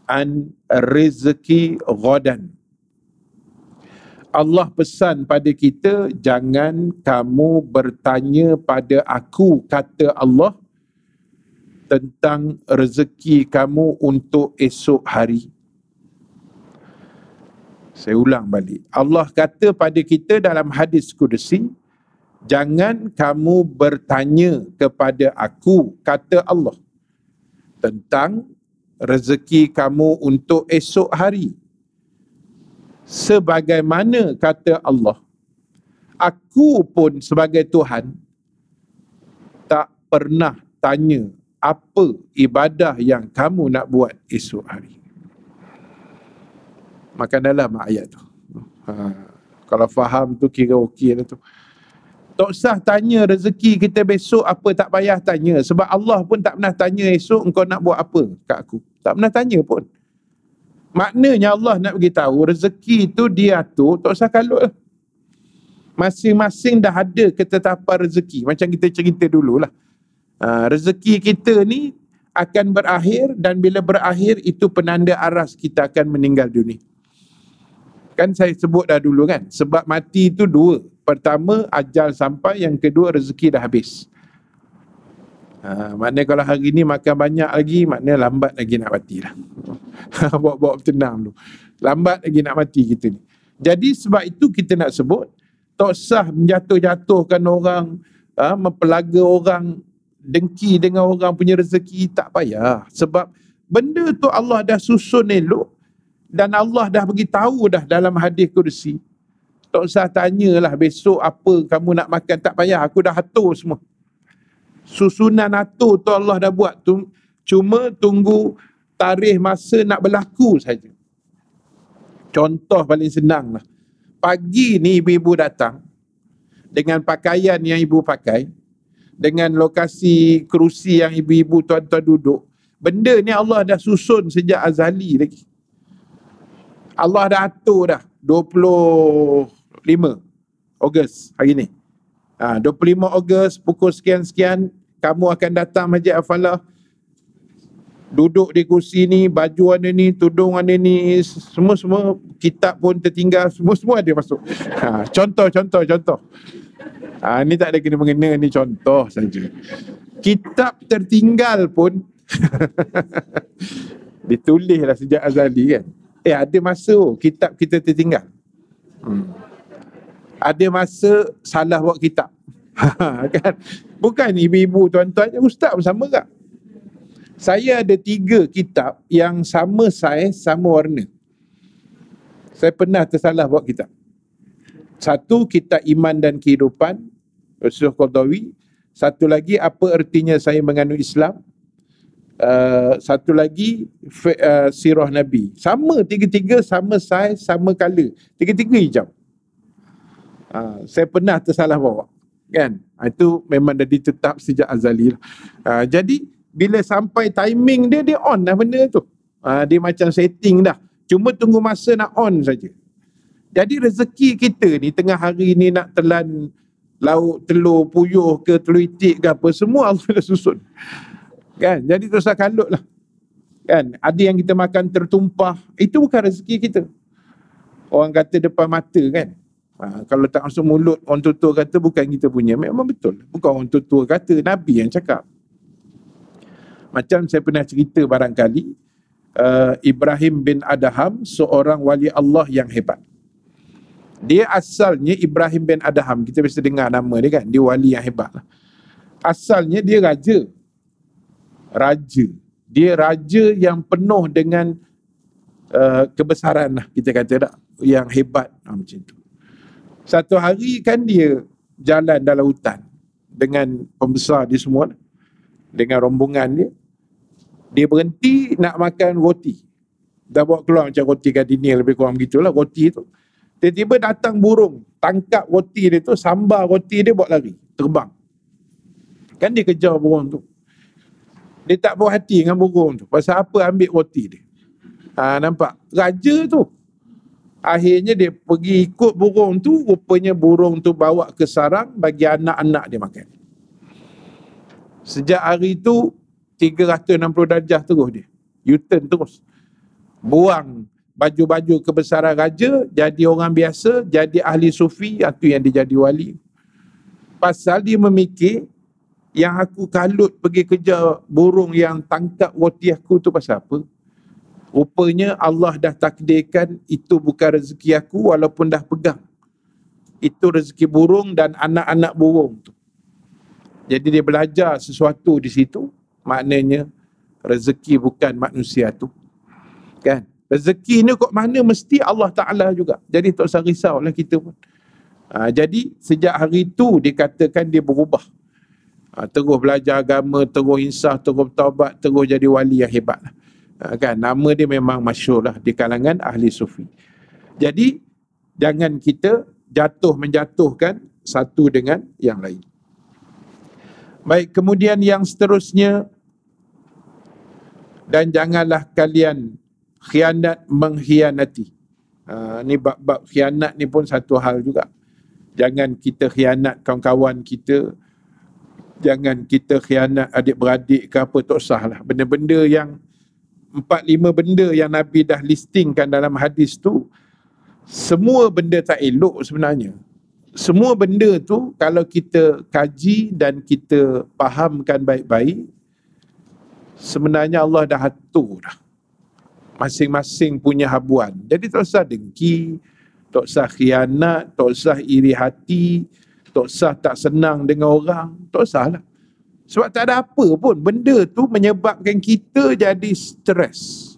an rezeki ghadan Allah pesan pada kita jangan kamu bertanya pada aku kata Allah tentang rezeki kamu untuk esok hari saya ulang balik. Allah kata pada kita dalam hadis kudusi, jangan kamu bertanya kepada aku, kata Allah, tentang rezeki kamu untuk esok hari. Sebagaimana kata Allah, aku pun sebagai Tuhan tak pernah tanya apa ibadah yang kamu nak buat esok hari makan dalam ayat tu. Ha, kalau faham tu kira okey lah tu. Tak usah tanya rezeki kita besok apa tak payah tanya. Sebab Allah pun tak pernah tanya esok engkau nak buat apa kat aku. Tak pernah tanya pun. Maknanya Allah nak beritahu rezeki tu dia tu tak usah kalut lah. Masing-masing dah ada ketetapan rezeki. Macam kita cerita dululah. Ha, rezeki kita ni akan berakhir dan bila berakhir itu penanda aras kita akan meninggal dunia. Kan saya sebut dah dulu kan. Sebab mati itu dua. Pertama, ajal sampai. Yang kedua, rezeki dah habis. Ha, maknanya kalau hari ni makan banyak lagi, maknanya lambat lagi nak mati lah. <laughs> Bawa-bawa tenang tu. Lambat lagi nak mati kita ni. Jadi sebab itu kita nak sebut, tak sah menjatuh-jatuhkan orang, ha, mempelaga orang, dengki dengan orang punya rezeki, tak payah. Sebab benda tu Allah dah susun elok, dan Allah dah beritahu dah dalam hadis kursi. Tak usah tanyalah besok apa kamu nak makan. Tak payah. Aku dah atur semua. Susunan atur tu Allah dah buat. tu Cuma tunggu tarikh masa nak berlaku saja. Contoh paling senang lah. Pagi ni ibu-ibu datang. Dengan pakaian yang ibu pakai. Dengan lokasi kerusi yang ibu-ibu tuan-tuan duduk. Benda ni Allah dah susun sejak azali lagi. Allah dah atur dah 25 Ogos hari ni. Ha, 25 Ogos pukul sekian-sekian kamu akan datang Masjid Al-Falah duduk di kursi ni, baju warna ni, tudung warna ni, semua-semua kitab pun tertinggal, semua-semua ada masuk. Ha, contoh, contoh, contoh. Ha, ni tak ada kena mengena, ni contoh saja. Kitab tertinggal pun <laughs> ditulislah sejak azali kan. Eh ada masa oh, kitab kita tertinggal. Hmm. Ada masa salah buat kitab. <laughs> kan? Bukan ibu-ibu tuan-tuan, ustaz pun sama tak? Saya ada tiga kitab yang sama saiz, sama warna. Saya pernah tersalah buat kitab. Satu, kitab iman dan kehidupan, Rasulullah Qaddawi. Satu lagi, apa ertinya saya mengandung Islam. Uh, satu lagi, uh, sirah Nabi. Sama, tiga-tiga sama saiz, sama color. Tiga-tiga hijau. Uh, saya pernah tersalah bawa. Kan? Itu memang dah ditetap sejak azali. Uh, jadi, bila sampai timing dia dia on dah benda tu. Ha, dia macam setting dah. Cuma tunggu masa nak on saja. Jadi rezeki kita ni tengah hari ni nak telan lauk telur puyuh ke telur itik ke apa semua Allah dah susun. Kan? Jadi terus kalut lah. Kan? Ada yang kita makan tertumpah itu bukan rezeki kita. Orang kata depan mata kan ha, kalau tak masuk mulut orang tutur kata bukan kita punya memang betul bukan orang tutur kata Nabi yang cakap macam saya pernah cerita barangkali uh, Ibrahim bin Adham seorang wali Allah yang hebat. Dia asalnya Ibrahim bin Adham. Kita biasa dengar nama dia kan. Dia wali yang hebat lah. Asalnya dia raja. Raja. Dia raja yang penuh dengan uh, kebesaran lah kita kata tak. Yang hebat ha, macam tu. Satu hari kan dia jalan dalam hutan dengan pembesar dia semua dengan rombongan dia. Dia berhenti nak makan roti. Dah bawa keluar macam roti gardenia lebih kurang begitulah roti tu. Tiba-tiba datang burung tangkap roti dia tu sambar roti dia buat lari terbang. Kan dia kejar burung tu. Dia tak buat hati dengan burung tu pasal apa ambil roti dia? Ha, nampak? Raja tu akhirnya dia pergi ikut burung tu rupanya burung tu bawa ke sarang bagi anak-anak dia makan Sejak hari itu 360 darjah terus dia. U-turn terus. Buang baju-baju kebesaran raja, jadi orang biasa, jadi ahli sufi, itu yang dia jadi wali. Pasal dia memikir, yang aku kalut pergi kerja burung yang tangkap roti aku tu pasal apa? Rupanya Allah dah takdirkan itu bukan rezeki aku walaupun dah pegang. Itu rezeki burung dan anak-anak burung tu. Jadi dia belajar sesuatu di situ, maknanya rezeki bukan manusia tu. Kan? Rezeki ni kok mana mesti Allah Ta'ala juga. Jadi tak usah risaulah kita pun. Ha, jadi sejak hari itu dikatakan dia berubah. Ha, terus belajar agama, terus insaf, terus bertawabat, terus jadi wali yang hebat. Ha, kan? Nama dia memang masyur lah di kalangan ahli sufi. Jadi jangan kita jatuh menjatuhkan satu dengan yang lain. Baik, kemudian yang seterusnya dan janganlah kalian khianat mengkhianati. Ha, ni bab-bab khianat ni pun satu hal juga. Jangan kita khianat kawan-kawan kita. Jangan kita khianat adik-beradik ke apa, tak usah lah. Benda-benda yang empat lima benda yang Nabi dah listingkan dalam hadis tu, semua benda tak elok sebenarnya. Semua benda tu kalau kita kaji dan kita fahamkan baik-baik sebenarnya Allah dah atur dah. Masing-masing punya habuan. Jadi tak usah dengki tak usah khianat tak usah iri hati tak usah tak senang dengan orang tak usah lah sebab tak ada apa pun benda tu menyebabkan kita jadi stres.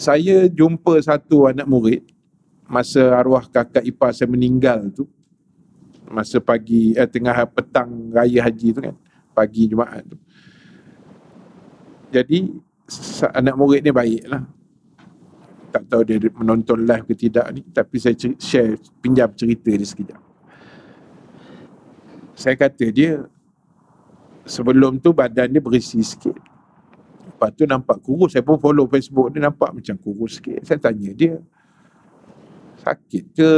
Saya jumpa satu anak murid masa arwah kakak ipar saya meninggal tu masa pagi eh, tengah petang raya haji tu kan pagi Jumaat tu. Jadi anak murid ni baik lah tak tahu dia menonton live ke tidak ni tapi saya share pinjam cerita dia sekejap saya kata dia sebelum tu badan dia berisi sikit. Lepas tu nampak kurus. Saya pun follow facebook dia nampak macam kurus sikit. Saya tanya dia sakit ke?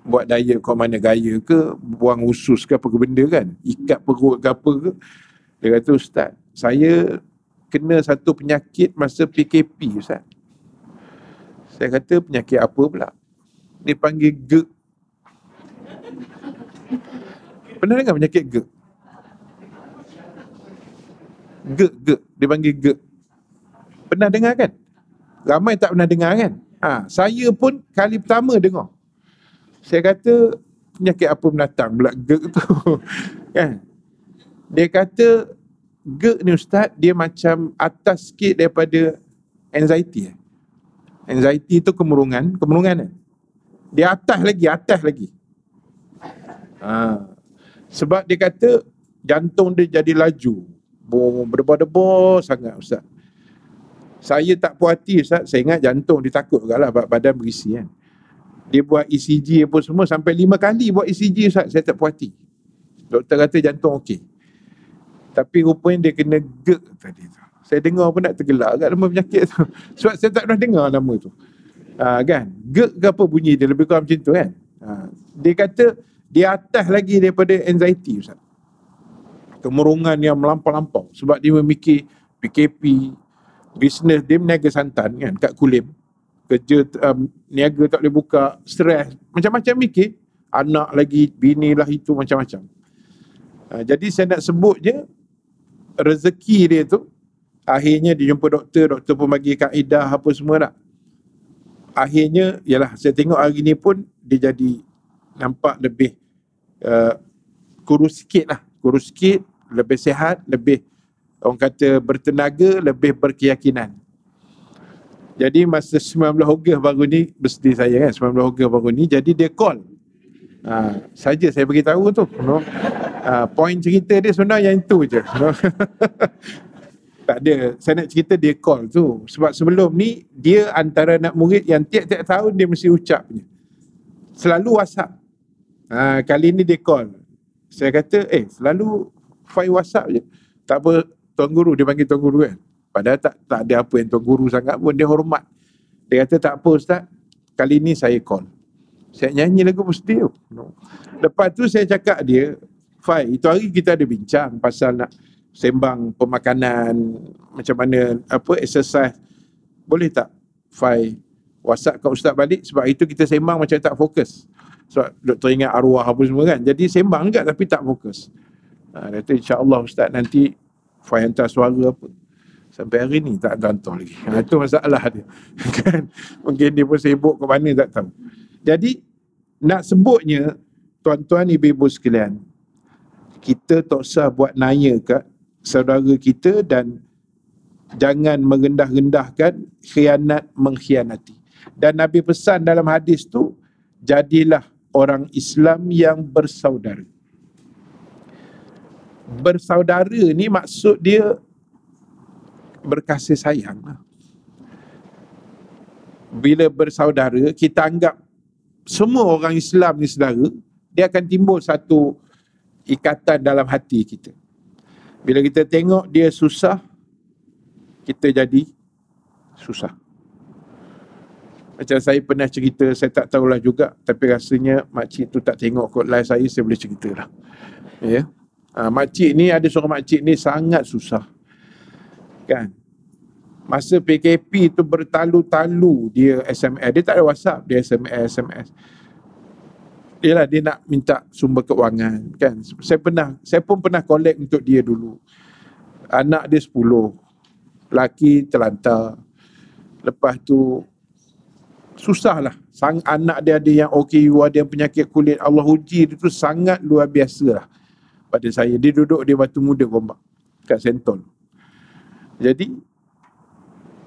Buat diet kau mana gaya ke? Buang usus ke apa ke benda kan? Ikat perut ke apa ke? Dia kata ustaz saya kena satu penyakit masa PKP ustaz. Saya kata penyakit apa pula? Dia panggil GERD pernah dengar penyakit GERD GERD GERD dia panggil GERD pernah dengar kan? Ramai tak pernah dengar kan? Ha, saya pun kali pertama dengar. Saya kata penyakit apa menatang pula GERD tu? <laughs> Kan? Dia kata GERD ni ustaz dia macam atas sikit daripada anxiety anxiety tu kemurungan. Kemurungan eh? dia atas lagi atas lagi. Ha. Sebab dia kata jantung dia jadi laju berdebar-debar sangat ustaz saya tak puas hati ustaz saya ingat jantung dia takut juga lah badan berisi kan dia buat ECG apa semua sampai lima kali buat ECG Ustaz, saya tak puas hati. Doktor kata jantung okey. Tapi rupanya dia kena GERD tadi tu. Saya dengar pun nak tergelak kat nama penyakit tu. <laughs> Sebab saya tak pernah dengar nama tu. Ha, kan? GERD ke apa bunyi dia lebih kurang macam tu kan? Ha, dia kata dia atas lagi daripada anxiety Ustaz. Kemurungan yang melampau-lampau. Sebab dia memikir PKP, bisnes dia meniaga santan kan kat Kulim kerja um, niaga tak boleh buka, stres, macam-macam mikir, anak lagi, bini lah itu, macam-macam. Uh, jadi saya nak sebut je, rezeki dia tu, akhirnya dia jumpa doktor, doktor pun bagi kaedah apa semua tak. Akhirnya, yalah, saya tengok hari ni pun, dia jadi nampak lebih uh, kurus sikit lah. Kurus sikit, lebih sehat, lebih orang kata bertenaga, lebih berkeyakinan. Jadi masa 19 Ogos baru ni Bersedih saya kan 19 Ogos baru ni Jadi dia call ha, Saja saya beritahu tu no? ha, Point cerita dia sebenarnya yang itu je no? <laughs> Tak ada Saya nak cerita dia call tu Sebab sebelum ni Dia antara anak murid yang tiap-tiap tahun Dia mesti ucap Selalu whatsapp ha, Kali ni dia call Saya kata eh selalu File whatsapp je Tak apa Tuan Guru Dia panggil Tuan Guru kan Padahal tak tak ada apa yang tuan guru sangat pun dia hormat. Dia kata tak apa ustaz, kali ni saya call. Saya nyanyi lagu mesti tu. No. Lepas tu saya cakap dia, Fai, itu hari kita ada bincang pasal nak sembang pemakanan, macam mana, apa, exercise. Boleh tak, Fai, WhatsApp kat ustaz balik sebab itu kita sembang macam tak fokus. Sebab doktor ingat arwah apa semua kan. Jadi sembang juga tapi tak fokus. Ha, kata insyaAllah ustaz nanti Fai hantar suara apa sampai hari ni tak hantar lagi. Ha, itu masalah dia. <laughs> kan? Mungkin dia pun sibuk ke mana tak tahu. Jadi, nak sebutnya, tuan-tuan ibu-ibu sekalian, kita tak usah buat naya kat saudara kita dan jangan merendah-rendahkan khianat mengkhianati. Dan Nabi pesan dalam hadis tu, jadilah orang Islam yang bersaudara. Bersaudara ni maksud dia berkasih sayang. Bila bersaudara, kita anggap semua orang Islam ni saudara, dia akan timbul satu ikatan dalam hati kita. Bila kita tengok dia susah, kita jadi susah. Macam saya pernah cerita, saya tak tahulah juga, tapi rasanya makcik tu tak tengok kot. Live saya, saya boleh cerita lah. Ya. Ha, makcik ni, ada seorang makcik ni sangat susah. Kan? Masa PKP tu bertalu-talu dia SMS dia tak ada WhatsApp dia SMS SMS Yalah dia nak minta sumber keuangan kan? Saya pernah saya pun pernah collect untuk dia dulu. Anak dia 10 laki terlantar. Lepas tu susah lah sang anak dia ada yang OKU ada yang penyakit kulit Allah uji dia tu sangat luar biasa lah pada saya dia duduk di Batu Muda Gombak kat Sentol jadi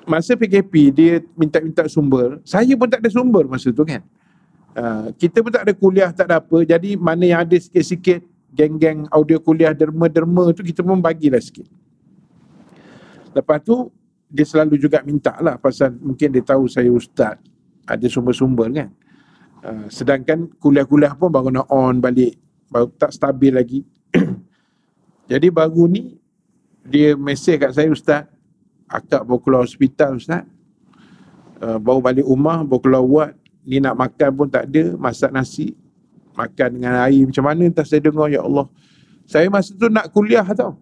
masa PKP dia minta-minta sumber, saya pun tak ada sumber masa tu kan. Uh, kita pun tak ada kuliah, tak ada apa. Jadi mana yang ada sikit-sikit geng-geng audio kuliah derma-derma tu kita pun bagilah sikit. Lepas tu dia selalu juga minta lah pasal mungkin dia tahu saya ustaz. Ada sumber-sumber kan. Uh, sedangkan kuliah-kuliah pun baru nak on balik. Baru tak stabil lagi. <clears throat> Jadi baru ni dia mesej kat saya ustaz akak baru keluar hospital ustaz uh, baru balik rumah baru keluar wad ni nak makan pun tak ada masak nasi makan dengan air macam mana entah saya dengar ya Allah saya masa tu nak kuliah tau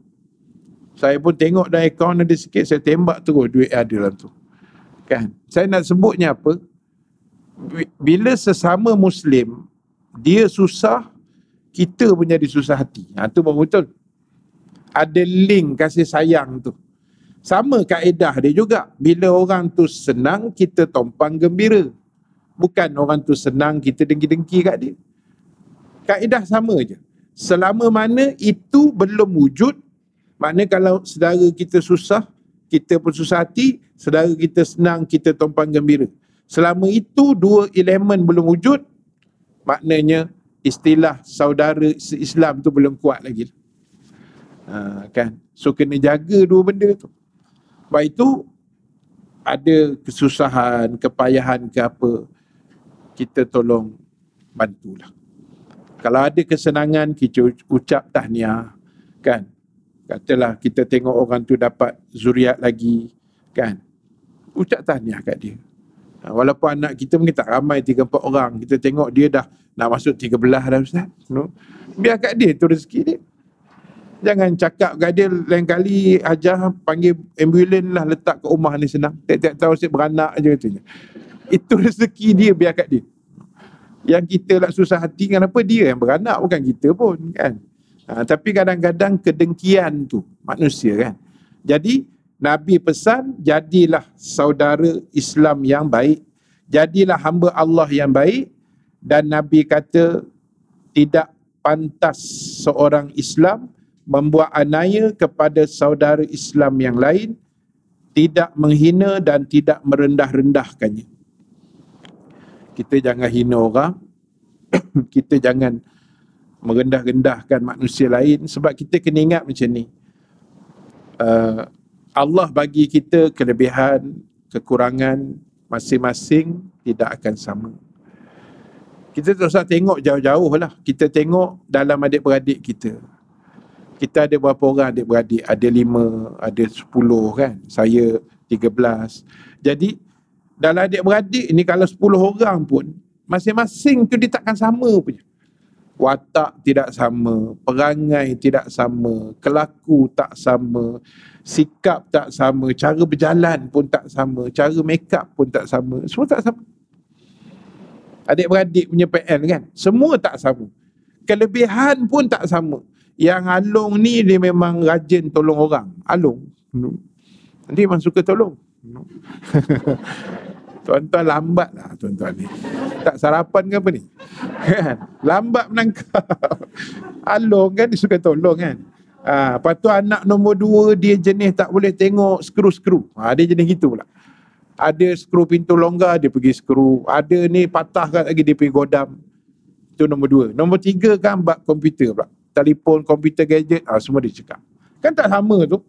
saya pun tengok dalam akaun ada sikit saya tembak terus duit ada dalam tu kan saya nak sebutnya apa bila sesama muslim dia susah kita pun jadi susah hati. Ha, tu baru betul ada link kasih sayang tu. Sama kaedah dia juga. Bila orang tu senang kita tompang gembira. Bukan orang tu senang kita dengki-dengki kat dia. Kaedah sama je. Selama mana itu belum wujud makna kalau saudara kita susah kita pun susah hati. Saudara kita senang kita tompang gembira selama itu dua elemen belum wujud maknanya istilah saudara Islam tu belum kuat lagi. Ha, kan? So kena jaga dua benda tu. Sebab itu ada kesusahan, kepayahan ke apa, kita tolong bantulah. Kalau ada kesenangan, kita ucap tahniah, kan? Katalah kita tengok orang tu dapat zuriat lagi, kan? Ucap tahniah kat dia. Ha, walaupun anak kita mungkin tak ramai 3-4 orang, kita tengok dia dah nak masuk 13 dah Ustaz. No? Biar kat dia tu rezeki dia. Jangan cakap kat dia lain kali ajar panggil ambulans lah letak ke rumah ni senang. Tiap-tiap tahun saya beranak je katanya. Itu rezeki dia biar kat dia. Yang kita lah susah hati kenapa dia yang beranak bukan kita pun kan. Ha, tapi kadang-kadang kedengkian tu manusia kan. Jadi Nabi pesan, jadilah saudara Islam yang baik. Jadilah hamba Allah yang baik. Dan Nabi kata, tidak pantas seorang Islam membuat anaya kepada saudara Islam yang lain, tidak menghina dan tidak merendah-rendahkannya. Kita jangan hina orang, <clears throat> kita jangan merendah-rendahkan manusia lain sebab kita kena ingat macam ni. Uh, Allah bagi kita kelebihan, kekurangan masing-masing tidak akan sama. Kita tak usah tengok jauh-jauh lah. Kita tengok dalam adik-beradik kita. Kita ada berapa orang adik-beradik? Ada lima, ada sepuluh kan? Saya tiga belas. Jadi, dalam adik-beradik ni kalau sepuluh orang pun, masing-masing tu dia takkan sama punya. Watak tidak sama, perangai tidak sama, kelaku tak sama, sikap tak sama, cara berjalan pun tak sama, cara make up pun tak sama, semua tak sama. Adik-beradik punya PL kan, semua tak sama. Kelebihan pun tak sama. Yang Along ni dia memang rajin tolong orang. Along. Nanti memang suka tolong. <laughs> tuan-tuan lambat lah tuan-tuan ni. Tak sarapan ke apa ni? <laughs> Kan? lambat menangkap. Along kan dia suka tolong kan. Ha, lepas tu anak nombor dua dia jenis tak boleh tengok skru-skru. Ha, dia jenis gitu pula. Ada skru pintu longgar dia pergi skru. Ada ni patah kan lagi dia pergi godam. Itu nombor dua. Nombor tiga kan bab komputer pula. Telefon, komputer, gadget. Ha, semua dia cakap. Kan tak sama tu.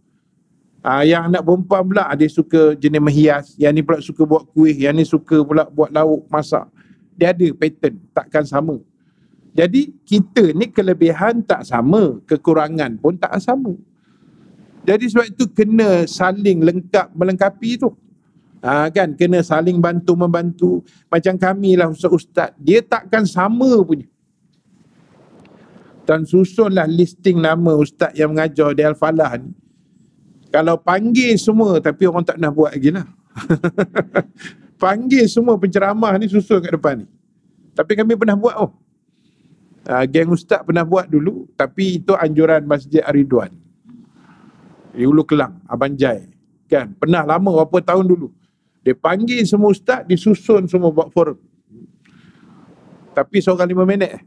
Ha, yang anak perempuan pula dia suka jenis menghias. Yang ni pula suka buat kuih. Yang ni suka pula buat lauk, masak. Dia ada pattern. Takkan sama. Jadi kita ni kelebihan tak sama, kekurangan pun tak sama. Jadi sebab itu kena saling lengkap melengkapi tu. Ha, kan kena saling bantu membantu. Macam kami lah ustaz-ustaz, dia takkan sama punya. Dan susunlah listing nama ustaz yang mengajar di Al-Falah ni. Kalau panggil semua tapi orang tak nak buat lagi lah. <laughs> panggil semua penceramah ni susun kat depan ni. Tapi kami pernah buat oh. Uh, geng ustaz pernah buat dulu tapi itu anjuran Masjid Aridwan. Di Ulu Kelang, Abang Jai. Kan? Pernah lama berapa tahun dulu. Dia panggil semua ustaz, disusun semua buat forum. Tapi seorang lima minit.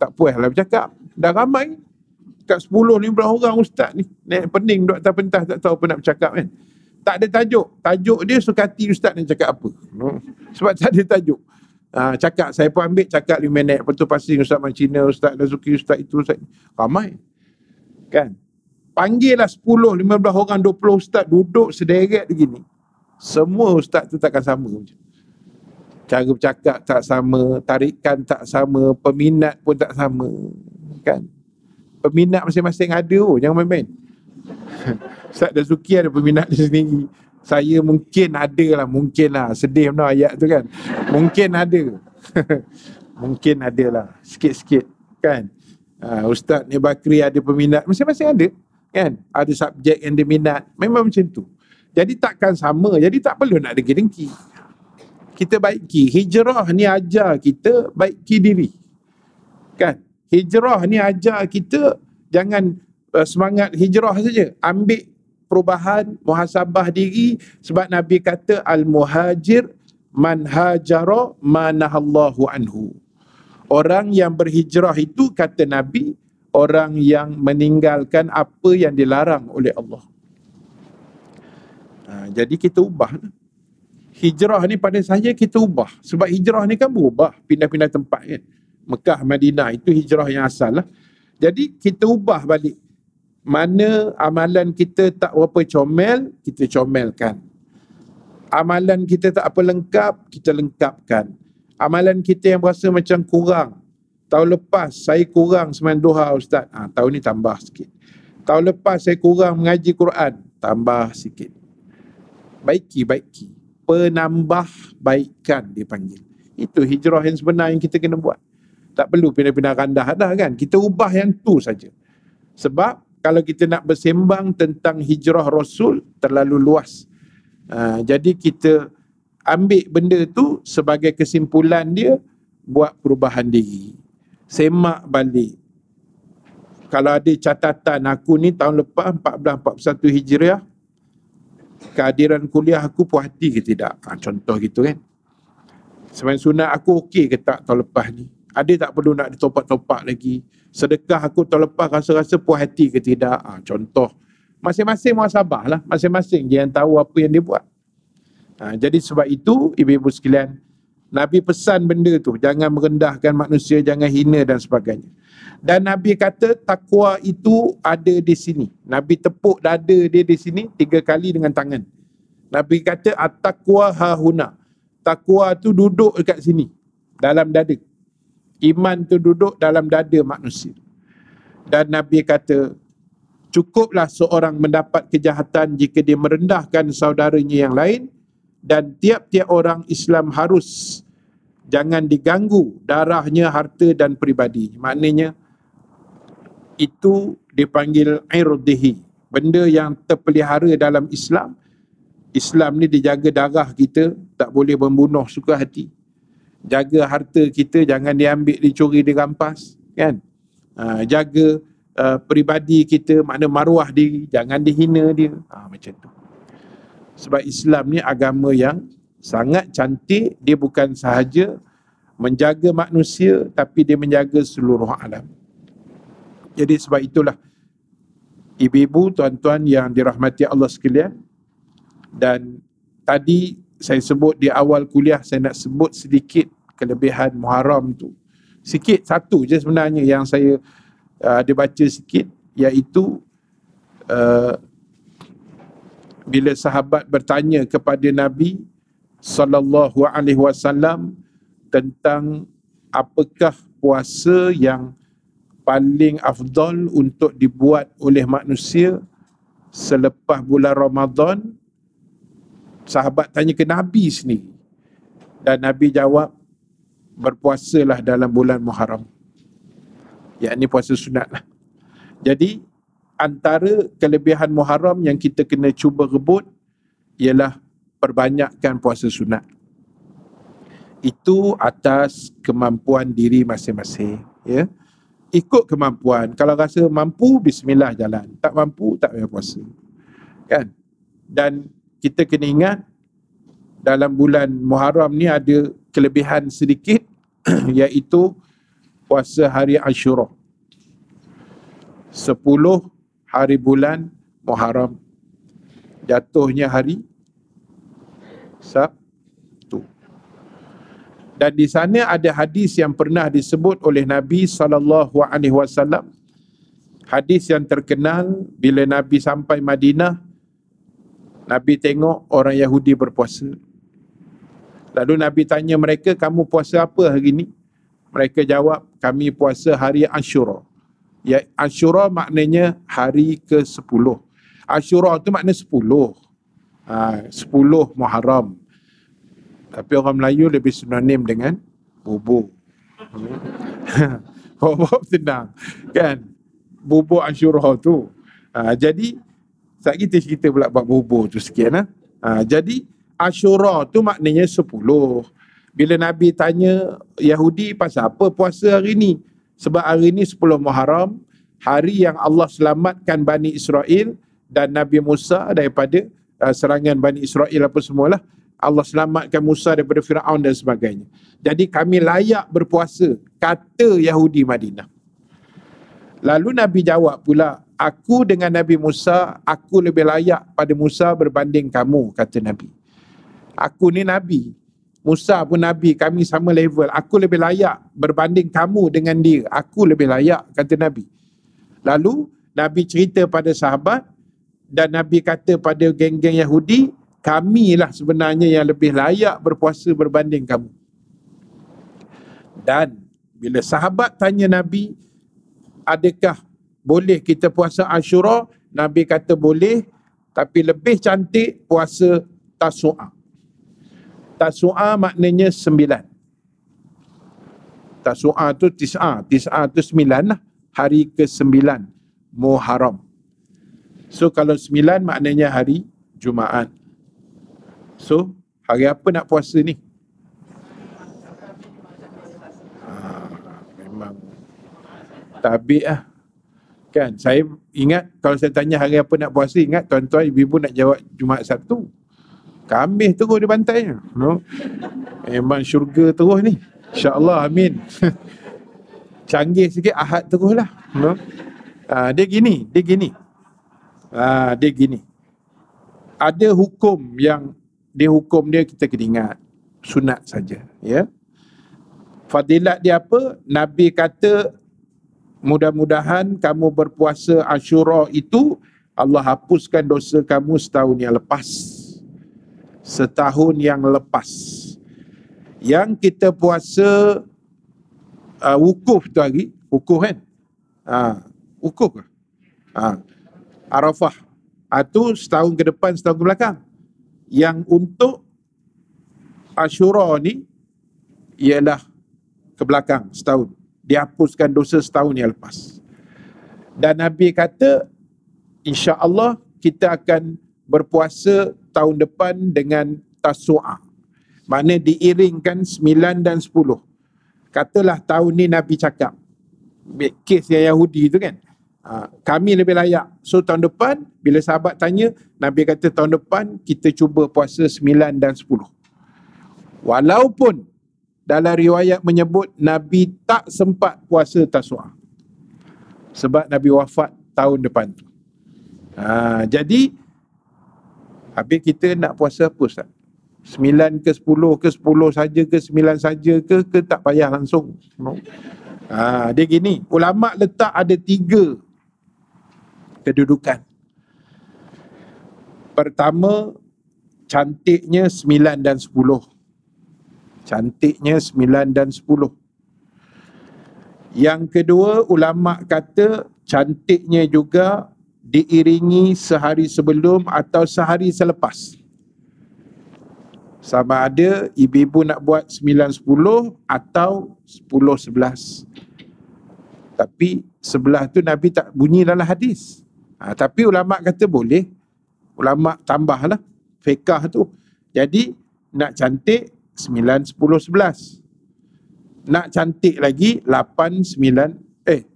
Tak puas lah bercakap. Dah ramai. Kat sepuluh, lima orang ustaz ni. Naik pening, duk atas pentas, tak tahu apa nak bercakap kan. Tak ada tajuk. Tajuk dia suka hati ustaz ni cakap apa. Sebab tak ada tajuk. Ha, cakap, saya pun ambil cakap 5 minit. Lepas tu pasing Ustaz Man Cina, Ustaz Nazuki, Ustaz itu, Ustaz Ramai. Kan? Lah 10, 15 orang, 20 Ustaz duduk sederet begini. Semua Ustaz tu takkan sama. Cara bercakap tak sama, tarikan tak sama, peminat pun tak sama. Kan? Peminat masing-masing ada oh, jangan main-main. <laughs> Ustaz Nazuki ada peminat dia sendiri saya mungkin ada lah, mungkin lah. Sedih benar ayat tu kan. Mungkin ada. <laughs> Mungkin ada lah, sikit-sikit kan. Uh, Ustaz ni Bakri ada peminat, masing-masing ada kan. Ada subjek yang dia minat, memang macam tu. Jadi takkan sama, jadi tak perlu nak dengki-dengki. Kita baiki, hijrah ni ajar kita baiki diri. Kan? Hijrah ni ajar kita jangan uh, semangat hijrah saja. Ambil perubahan, muhasabah diri sebab Nabi kata al-muhajir man hajara manahallahu anhu. Orang yang berhijrah itu kata Nabi orang yang meninggalkan apa yang dilarang oleh Allah. Ha, jadi kita ubah. Hijrah ni pada saya kita ubah. Sebab hijrah ni kan berubah. Pindah-pindah tempat kan. Mekah, Madinah itu hijrah yang asal lah. Jadi kita ubah balik. Mana amalan kita tak berapa comel, kita comelkan. Amalan kita tak apa lengkap, kita lengkapkan. Amalan kita yang berasa macam kurang. Tahun lepas saya kurang semain duha Ustaz. Ha, tahun ni tambah sikit. Tahun lepas saya kurang mengaji Quran. Tambah sikit baiki baiki penambah baikkan dipanggil itu hijrah yang sebenar yang kita kena buat tak perlu pindah-pindah kandah dah kan kita ubah yang tu saja sebab kalau kita nak bersembang tentang hijrah rasul terlalu luas uh, jadi kita ambil benda tu sebagai kesimpulan dia buat perubahan diri semak balik kalau ada catatan aku ni tahun lepas 1441 Hijriah kehadiran kuliah aku puas hati ke tidak? Ha, contoh gitu kan. Semain sunat aku okey ke tak tahun lepas ni? Ada tak perlu nak ditopak-topak lagi? Sedekah aku tahun lepas rasa-rasa puas hati ke tidak? Ha, contoh. Masing-masing muasabah lah. Masing-masing dia yang tahu apa yang dia buat. Ha, jadi sebab itu, ibu-ibu sekalian, Nabi pesan benda tu. Jangan merendahkan manusia, jangan hina dan sebagainya. Dan Nabi kata takwa itu ada di sini. Nabi tepuk dada dia di sini tiga kali dengan tangan. Nabi kata at-taqwa hahuna. Takwa tu duduk dekat sini dalam dada. Iman tu duduk dalam dada manusia. Dan Nabi kata cukuplah seorang mendapat kejahatan jika dia merendahkan saudaranya yang lain dan tiap-tiap orang Islam harus jangan diganggu darahnya, harta dan peribadi. Maknanya itu dipanggil irdihi benda yang terpelihara dalam Islam Islam ni dijaga darah kita tak boleh membunuh suka hati jaga harta kita jangan diambil dicuri dirampas kan? Ha, jaga uh, peribadi kita makna maruah diri jangan dihina dia. Ha, macam tu. Sebab Islam ni agama yang sangat cantik. Dia bukan sahaja menjaga manusia tapi dia menjaga seluruh alam. Jadi sebab itulah ibu-ibu, tuan-tuan yang dirahmati Allah sekalian dan tadi saya sebut di awal kuliah saya nak sebut sedikit kelebihan Muharram tu. Sikit satu je sebenarnya yang saya uh, ada baca sikit iaitu uh, bila sahabat bertanya kepada Nabi sallallahu alaihi wasallam tentang apakah puasa yang paling afdal untuk dibuat oleh manusia selepas bulan Ramadan sahabat tanya ke Nabi sendiri dan Nabi jawab berpuasalah dalam bulan Muharram yakni puasa sunat lah jadi antara kelebihan Muharram yang kita kena cuba rebut ialah perbanyakkan puasa sunat itu atas kemampuan diri masing-masing ya ikut kemampuan. Kalau rasa mampu, bismillah jalan. Tak mampu, tak payah puasa. Kan? Dan kita kena ingat, dalam bulan Muharram ni ada kelebihan sedikit, <clears throat> iaitu puasa hari Ashura. Sepuluh hari bulan Muharram. Jatuhnya hari Sabtu. Dan di sana ada hadis yang pernah disebut oleh Nabi sallallahu alaihi wasallam. Hadis yang terkenal bila Nabi sampai Madinah, Nabi tengok orang Yahudi berpuasa. Lalu Nabi tanya mereka, kamu puasa apa hari ini? Mereka jawab, kami puasa hari Ashura. Ya, Ashura maknanya hari ke-10. Ashura itu maknanya 10. Ha, 10 Muharram. Tapi orang Melayu lebih sinonim dengan bubur. <laughs> Bob tenang. Kan? Bubur Ashura tu. Ha, jadi, saat kita cerita pula buat bubur tu sikit. Ha? Ha, jadi, Ashura tu maknanya sepuluh. Bila Nabi tanya Yahudi pasal apa puasa hari ni? Sebab hari ni sepuluh Muharram, hari yang Allah selamatkan Bani Israel dan Nabi Musa daripada uh, serangan Bani Israel apa semualah. Allah selamatkan Musa daripada Firaun dan sebagainya. Jadi kami layak berpuasa, kata Yahudi Madinah. Lalu Nabi jawab pula, aku dengan Nabi Musa, aku lebih layak pada Musa berbanding kamu, kata Nabi. Aku ni Nabi, Musa pun Nabi, kami sama level. Aku lebih layak berbanding kamu dengan dia. Aku lebih layak, kata Nabi. Lalu, Nabi cerita pada sahabat dan Nabi kata pada geng-geng Yahudi, kamilah sebenarnya yang lebih layak berpuasa berbanding kamu. Dan bila sahabat tanya Nabi, adakah boleh kita puasa Ashura? Nabi kata boleh, tapi lebih cantik puasa Tasu'a. Tasu'a maknanya sembilan. Tasu'a tu tis'a. Tis'a tu sembilan lah. Hari ke sembilan. Muharram. So kalau sembilan maknanya hari Jumaat. So, hari apa nak puasa ni? Ha, memang tabik lah. Kan, saya ingat kalau saya tanya hari apa nak puasa, ingat tuan-tuan ibu-ibu nak jawab Jumaat Sabtu. Kamis terus di pantai. No? Memang syurga terus ni. InsyaAllah, amin. <laughs> Canggih sikit, ahad terus lah. No? Ha, dia gini, dia gini. Ha, dia gini. Ada hukum yang dia hukum dia kita kena ingat sunat saja ya fadilat dia apa nabi kata mudah-mudahan kamu berpuasa Ashura itu Allah hapuskan dosa kamu setahun yang lepas. Setahun yang lepas. Yang kita puasa uh, wukuf tu hari. Wukuf kan? Ha, wukuf ke? Ha, Arafah. Itu setahun ke depan setahun ke belakang. Yang untuk Ashura ni ialah ke belakang setahun. Dihapuskan dosa setahun yang lepas. Dan Nabi kata, insya Allah kita akan berpuasa tahun depan dengan tasu'a. Mana diiringkan sembilan dan sepuluh. Katalah tahun ni Nabi cakap. Kes yang Yahudi tu kan. Ha, kami lebih layak. So tahun depan bila sahabat tanya, Nabi kata tahun depan kita cuba puasa 9 dan 10. Walaupun dalam riwayat menyebut Nabi tak sempat puasa Tasu'a. Sebab Nabi wafat tahun depan tu. Ha, jadi habis kita nak puasa apa Ustaz? 9 ke 10 ke 10 saja ke 9 saja ke ke tak payah langsung. No? Ha, dia gini, ulama letak ada tiga kedudukan. Pertama, cantiknya sembilan dan sepuluh. Cantiknya sembilan dan sepuluh. Yang kedua, ulama kata cantiknya juga diiringi sehari sebelum atau sehari selepas. Sama ada ibu-ibu nak buat sembilan sepuluh atau sepuluh sebelas. Tapi sebelah tu Nabi tak bunyi dalam hadis. Ha, tapi ulama kata boleh. Ulama tambahlah fiqah tu. Jadi nak cantik 9 10 11. Nak cantik lagi 8 9 eh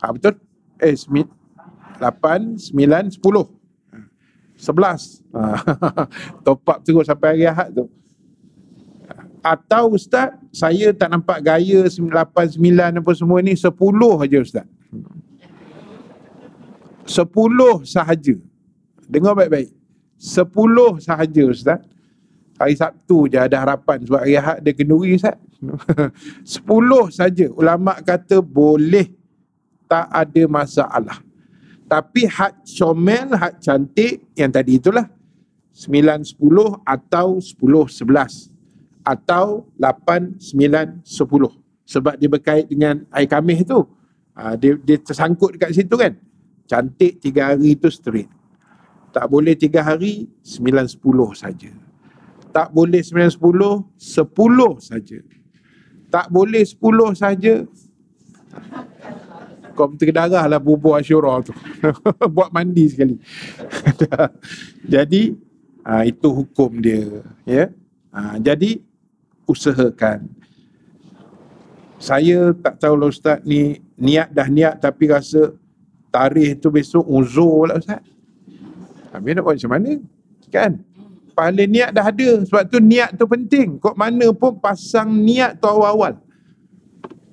ha, betul? Eh 8 9 10. 11. Ha, <laughs> top up terus sampai hari Ahad tu. Atau ustaz, saya tak nampak gaya 8 9 apa semua ni 10 aja ustaz. Sepuluh sahaja. Dengar baik-baik. Sepuluh sahaja Ustaz. Hari Sabtu je ada harapan sebab hari Ahad dia kenduri Ustaz. <laughs> Sepuluh saja. Ulama kata boleh tak ada masalah. Tapi had comel, had cantik yang tadi itulah. Sembilan sepuluh atau sepuluh sebelas. Atau lapan sembilan sepuluh. Sebab dia berkait dengan air kamih tu. Ha, dia, dia tersangkut dekat situ kan cantik tiga hari itu straight. Tak boleh tiga hari, sembilan sepuluh saja. Tak boleh sembilan sepuluh, sepuluh saja. tak boleh sepuluh saja kau terdarah lah bubur Ashura tu. <laughs> Buat mandi sekali. <laughs> jadi, ha, itu hukum dia. Ya. Ha, jadi, usahakan. Saya tak tahu lah Ustaz ni niat dah niat tapi rasa tarikh tu besok uzur lah Ustaz. Habis nak buat macam mana? Kan? Pahala niat dah ada. Sebab tu niat tu penting. Kok mana pun pasang niat tu awal-awal.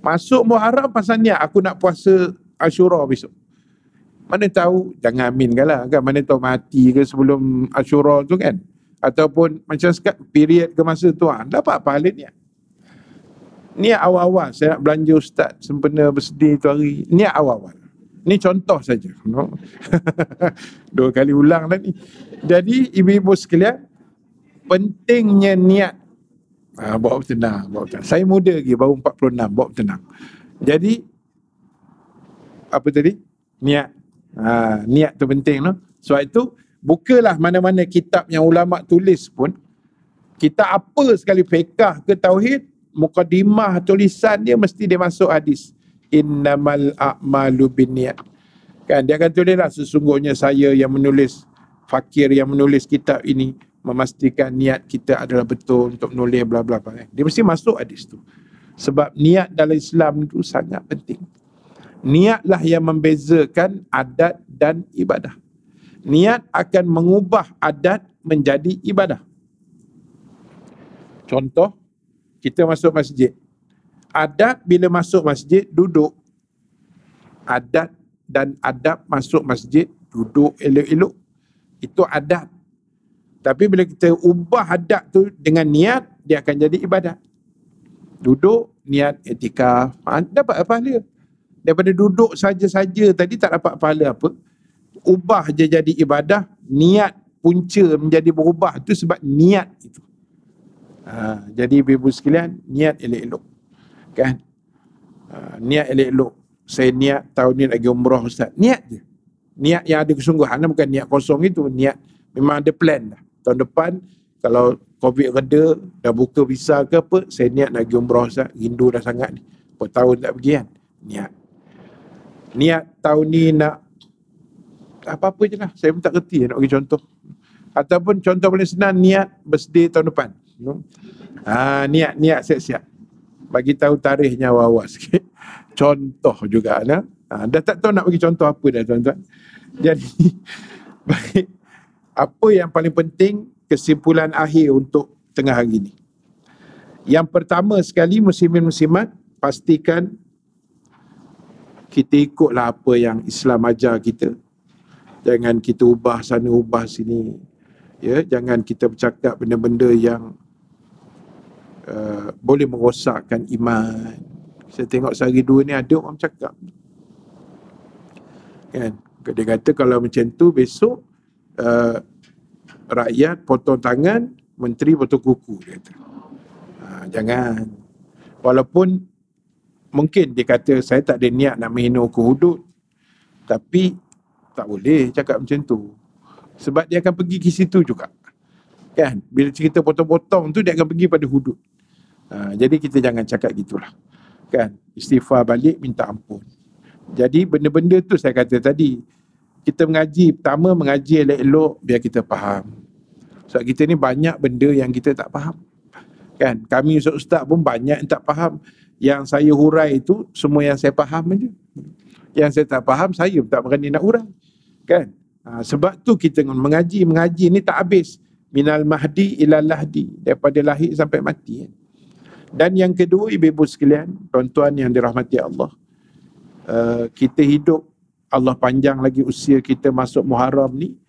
Masuk Muharram pasal niat aku nak puasa Ashura besok. Mana tahu jangan aminkan lah kan mana tahu mati ke sebelum Ashura tu kan. Ataupun macam sekat period ke masa tu ah dapat pahala niat. Niat awal-awal saya nak belanja ustaz sempena bersedih tu hari. Niat awal-awal. Ni contoh saja. No? <laughs> Dua kali ulang dah ni. Jadi ibu-ibu sekalian pentingnya niat Ha, bawa tenang, bawa. Saya muda lagi, baru 46, bawa tenang. Jadi, apa tadi? Niat. Ha, niat tu penting. No? Sebab itu, bukalah mana-mana kitab yang ulama tulis pun, kita apa sekali fiqah ke tauhid, mukadimah tulisan dia mesti dia masuk hadis. Innamal a'malu bin niat. Kan, dia akan tulis lah, sesungguhnya saya yang menulis, fakir yang menulis kitab ini, memastikan niat kita adalah betul untuk menulis bla bla bla. Dia mesti masuk hadis tu. Sebab niat dalam Islam itu sangat penting. Niatlah yang membezakan adat dan ibadah. Niat akan mengubah adat menjadi ibadah. Contoh, kita masuk masjid. Adat bila masuk masjid, duduk. Adat dan adab masuk masjid, duduk elok-elok. Itu adat. Tapi bila kita ubah hadap tu dengan niat, dia akan jadi ibadat. Duduk, niat etika, ha, dapat apa dia? Daripada duduk saja-saja tadi tak dapat pahala apa. Ubah je jadi ibadah, niat punca menjadi berubah tu sebab niat itu. Ha, jadi ibu sekalian, niat elok-elok. Kan? Ha, niat elok-elok. Saya niat tahun ni lagi umrah Ustaz. Niat je. Niat yang ada kesungguhan bukan niat kosong itu. Niat memang ada plan dah tahun depan kalau COVID reda, dah buka visa ke apa, saya niat nak pergi umrah Ustaz. Rindu dah sangat ni. Berapa tahun tak pergi kan? Niat. Niat tahun ni nak apa-apa je lah. Saya pun tak kerti nak bagi contoh. Ataupun contoh paling senang, niat bersedih tahun depan. Ha, niat, niat siap-siap. Bagi tahu tarikhnya awal-awal <laughs> sikit. Contoh juga. Nah. Ha, dah tak tahu nak bagi contoh apa dah tuan-tuan. Jadi, <laughs> baik apa yang paling penting kesimpulan akhir untuk tengah hari ini. Yang pertama sekali muslimin-muslimat pastikan kita ikutlah apa yang Islam ajar kita. Jangan kita ubah sana ubah sini. Ya, jangan kita bercakap benda-benda yang uh, boleh merosakkan iman. Saya tengok sehari dua ni ada orang cakap. Kan? Dia kata kalau macam tu besok uh, rakyat potong tangan, menteri potong kuku. Dia kata. Ha, jangan. Walaupun mungkin dia kata saya tak ada niat nak menghina hukum hudud. Tapi tak boleh cakap macam tu. Sebab dia akan pergi ke situ juga. Kan? Bila cerita potong-potong tu dia akan pergi pada hudud. Ha, jadi kita jangan cakap gitulah. Kan? Istighfar balik minta ampun. Jadi benda-benda tu saya kata tadi kita mengaji pertama mengaji elok-elok biar kita faham. Sebab kita ni banyak benda yang kita tak faham. Kan? Kami ustaz-ustaz pun banyak yang tak faham. Yang saya hurai itu semua yang saya faham aja. Yang saya tak faham saya tak berani nak hurai. Kan? Ha, sebab tu kita mengaji mengaji ni tak habis. Minal mahdi ila lahdi. Daripada lahir sampai mati. Kan? dan yang kedua ibu-ibu sekalian tuan-tuan yang dirahmati Allah uh, kita hidup Allah panjang lagi usia kita masuk Muharram ni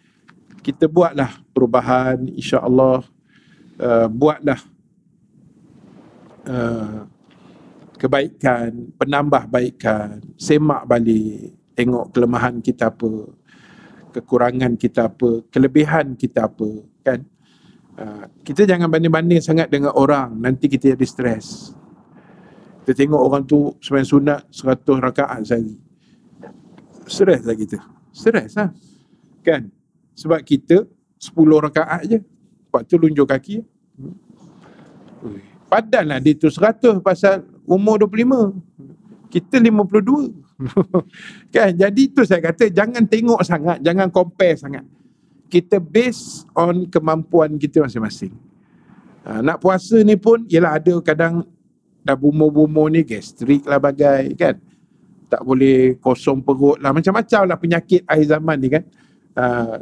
kita buatlah perubahan insya-Allah uh, buatlah uh, kebaikan penambah baikan semak balik tengok kelemahan kita apa kekurangan kita apa kelebihan kita apa kan? Uh, kita jangan banding-banding sangat dengan orang nanti kita jadi stres. Kita tengok orang tu sembahyang sunat 100 rakaat sehari stres lah kita. Stres lah. Kan? Sebab kita 10 rakaat je. Lepas tu lunjuk kaki. Hmm. Padanlah dia tu 100 pasal umur 25. Kita 52. <laughs> kan? Jadi tu saya kata jangan tengok sangat, jangan compare sangat. Kita base on kemampuan kita masing-masing. Ha, nak puasa ni pun ialah ada kadang dah bumur-bumur ni gastrik lah bagai kan. Tak boleh kosong perut lah. Macam-macam lah penyakit akhir zaman ni kan. Uh,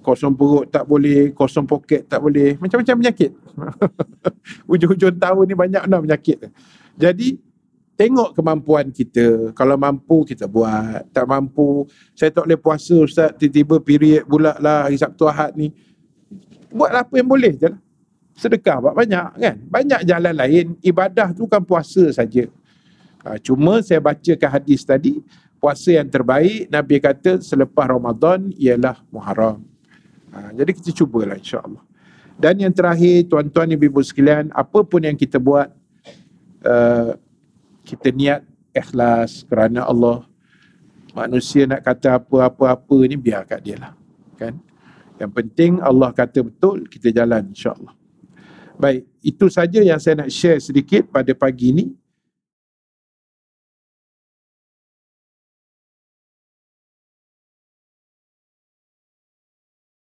kosong perut tak boleh, kosong poket tak boleh. Macam-macam penyakit. <laughs> Ujung-ujung tahun ni banyak dah penyakit. Jadi tengok kemampuan kita. Kalau mampu kita buat. Tak mampu, saya tak boleh puasa Ustaz. Tiba-tiba period pula lah hari Sabtu Ahad ni. Buatlah apa yang boleh je lah sedekah buat banyak kan banyak jalan lain ibadah tu kan puasa saja ha, cuma saya bacakan hadis tadi puasa yang terbaik Nabi kata selepas Ramadan ialah Muharram. Ha, jadi kita cubalah insyaAllah. Dan yang terakhir tuan-tuan ibu-ibu sekalian apa pun yang kita buat uh, kita niat ikhlas kerana Allah. Manusia nak kata apa-apa-apa ni biar kat dia lah kan? Yang penting Allah kata betul kita jalan insyaAllah. Baik, itu saja yang saya nak share sedikit pada pagi ini.